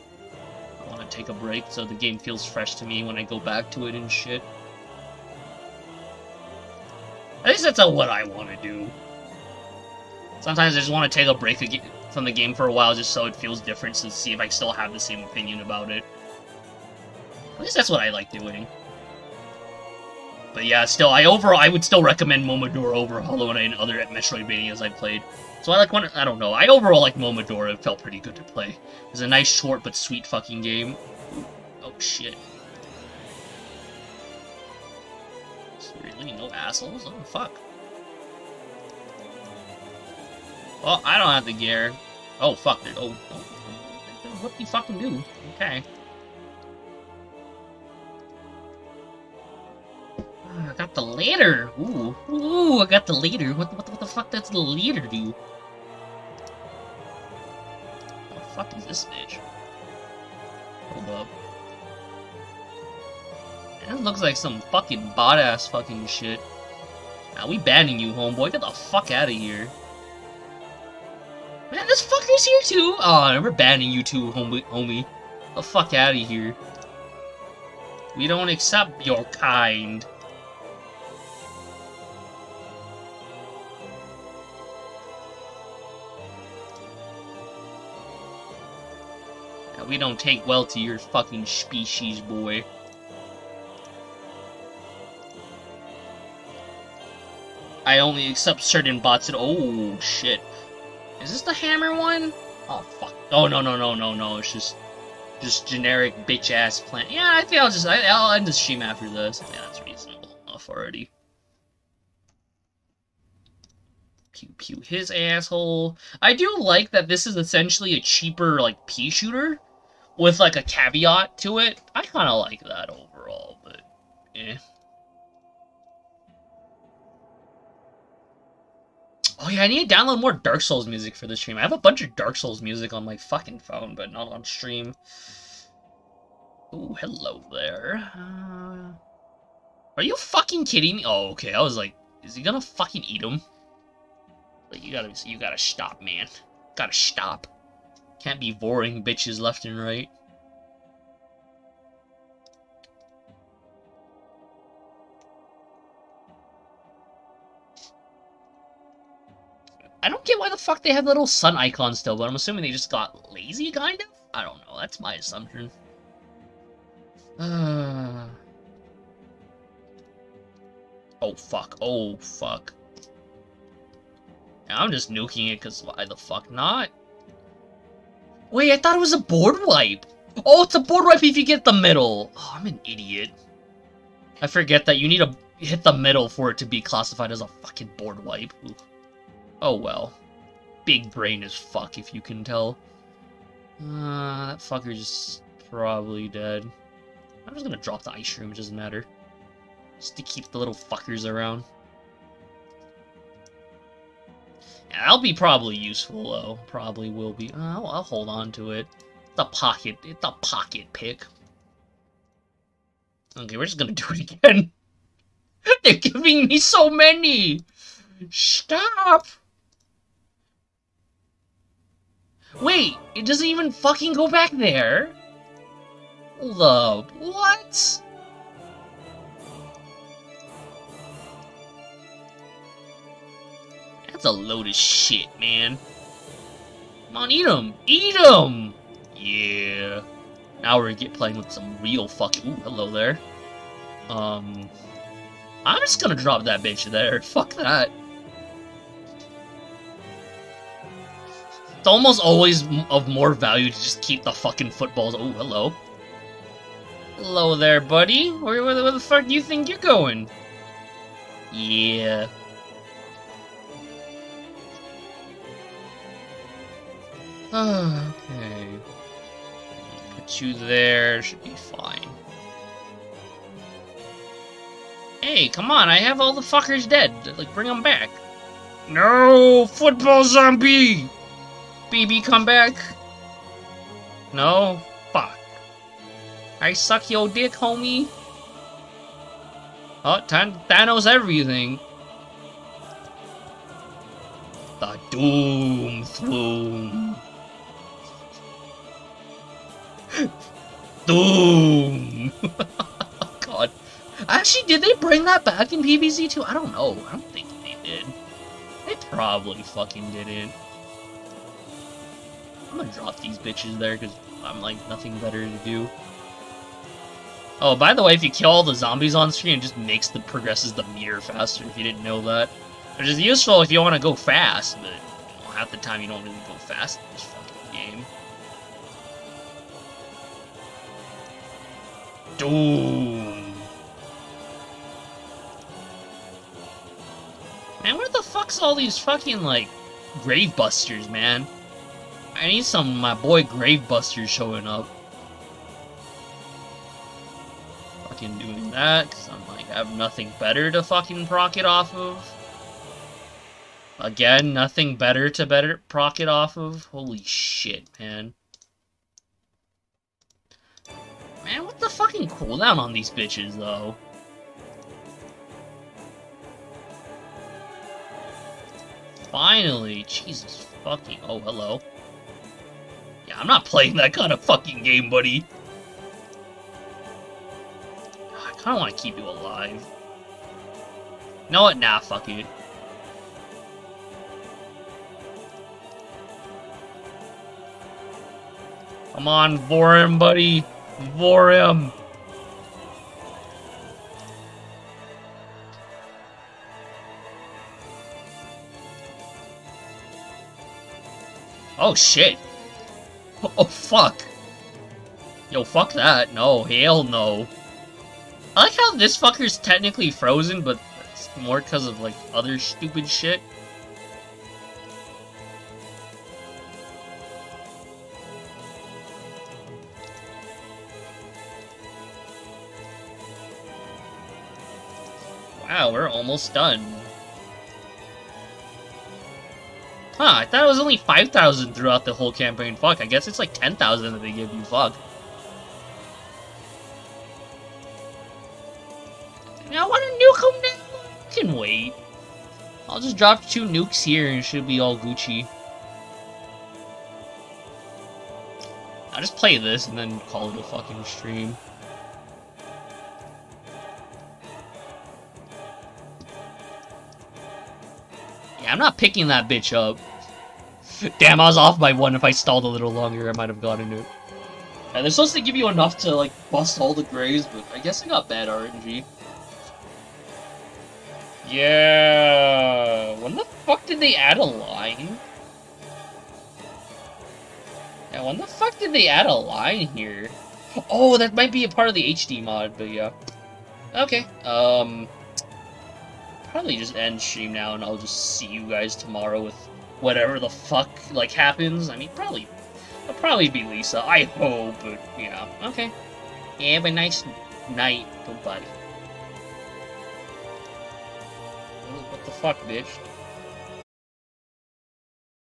I want to take a break so the game feels fresh to me when I go back to it and shit. At least that's not what I want to do. Sometimes I just want to take a break from the game for a while just so it feels different to see if I still have the same opinion about it. At least that's what I like doing. But yeah, still, I overall I would still recommend Momodora over Hollow Knight and other Metroidvanias I've played. So I like one. I don't know. I overall like Momodora. It felt pretty good to play. It's a nice, short but sweet fucking game. Oh shit. Really, no assholes? Oh fuck. Well, I don't have the gear. Oh fuck. Oh, oh, oh. what do you fucking do? Okay. Ah, I got the leader. Ooh, ooh, I got the leader. What, what, what the fuck does the leader do? What the fuck is this bitch? Hold up. That looks like some fucking bot-ass fucking shit. Now we banning you, homeboy. Get the fuck out of here. Man, this fucker's here too. Oh, we're banning you too, homie. homie. The fuck out of here. We don't accept your kind. We don't take well to your fucking species, boy. I only accept certain bots and- oh, shit. Is this the hammer one? Oh, fuck. Oh, no, no, no, no, no, it's just... Just generic bitch-ass plant. Yeah, I think I'll just- I, will end the stream after this. Yeah, that's reasonable enough already. Pew pew his asshole. I do like that this is essentially a cheaper, like, pea shooter with like a caveat to it. I kind of like that overall, but eh. Oh yeah, I need to download more Dark Souls music for the stream. I have a bunch of Dark Souls music on my fucking phone, but not on stream. Oh, hello there. Uh, are you fucking kidding me? Oh, okay. I was like, is he gonna fucking eat him? Like, you gotta, you gotta stop, man. Gotta stop. Can't be boring bitches left and right. I don't get why the fuck they have little sun icons still, but I'm assuming they just got lazy, kind of? I don't know, that's my assumption. Uh... Oh, fuck. Oh, fuck. I'm just nuking it, because why the fuck not? Wait, I thought it was a board wipe. Oh, it's a board wipe if you get the middle. Oh, I'm an idiot. I forget that you need to hit the middle for it to be classified as a fucking board wipe. Oh well. Big brain as fuck, if you can tell. Uh, that fucker's just probably dead. I'm just gonna drop the Ice-shroom, it doesn't matter. Just to keep the little fuckers around. Yeah, that'll be probably useful, though. Probably will be. Uh, I'll, I'll hold on to it. The pocket. It's a pocket pick. Okay, we're just gonna do it again. They're giving me so many! Stop! Wait, it doesn't even fucking go back there? Up, what? That's a load of shit, man. Come on, eat them! Eat! Yeah. Now we're get playing with some real fucking... Ooh, hello there. Um... I'm just gonna drop that bitch there. Fuck that. It's almost always of more value to just keep the fucking footballs. Oh, hello. Hello there, buddy. Where, where, where the fuck do you think you're going? Yeah. okay. Put you there, should be fine. Hey, come on, I have all the fuckers dead. Like, bring them back. No! Football zombie! BB, come back! No? Fuck. I suck your dick, homie. Oh, Thanos everything. The Doom-shroom. Doom. God. Actually, did they bring that back in PvZ 2? I don't know. I don't think they did. They probably fucking didn't. I'm gonna drop these bitches there because I'm like nothing better to do. Oh, by the way, if you kill all the zombies on screen, it just makes the progresses the meter faster if you didn't know that. Which is useful if you want to go fast, but you know, half the time you don't really go fast in this fucking game. Doom. Man, where the fuck's all these fucking, like, Gravebusters, man? I need some my boy Gravebusters showing up. Fucking doing that, because I'm like, I have nothing better to fucking proc it off of. Again, nothing better to better proc it off of. Holy shit, man. Man, what the fucking cooldown on these bitches, though? Finally, Jesus fucking, oh, hello. Yeah, I'm not playing that kind of fucking game, buddy. I kind of want to keep you alive. You know what? Nah, fuck it. Come on, Vorim, buddy. Vorim. Oh, shit. Oh, fuck. Yo, fuck that. No, hell no. I like how this fucker's technically frozen, but it's more because of, like, other stupid shit. Wow, we're almost done. Huh, I thought it was only 5,000 throughout the whole campaign. Fuck, I guess it's like 10,000 that they give you. Fuck. I want to nuke them now. I can wait. I'll just drop two nukes here and it should be all Gucci. I'll just play this and then call it a fucking stream. I'm not picking that bitch up. Damn, I was off by one. If I stalled a little longer, I might have gotten it. And they're supposed to give you enough to, like, bust all the grays, but I guess I got bad RNG. Yeah... When the fuck did they add a line? Yeah, when the fuck did they add a line here? Oh, that might be a part of the HD mod, but yeah. Okay, um... Probably just end stream now, and I'll just see you guys tomorrow with whatever the fuck, like, happens. I mean, probably... It'll probably be Lisa, I hope, but, yeah. Okay. Yeah, have a nice night. buddy. What the fuck, bitch?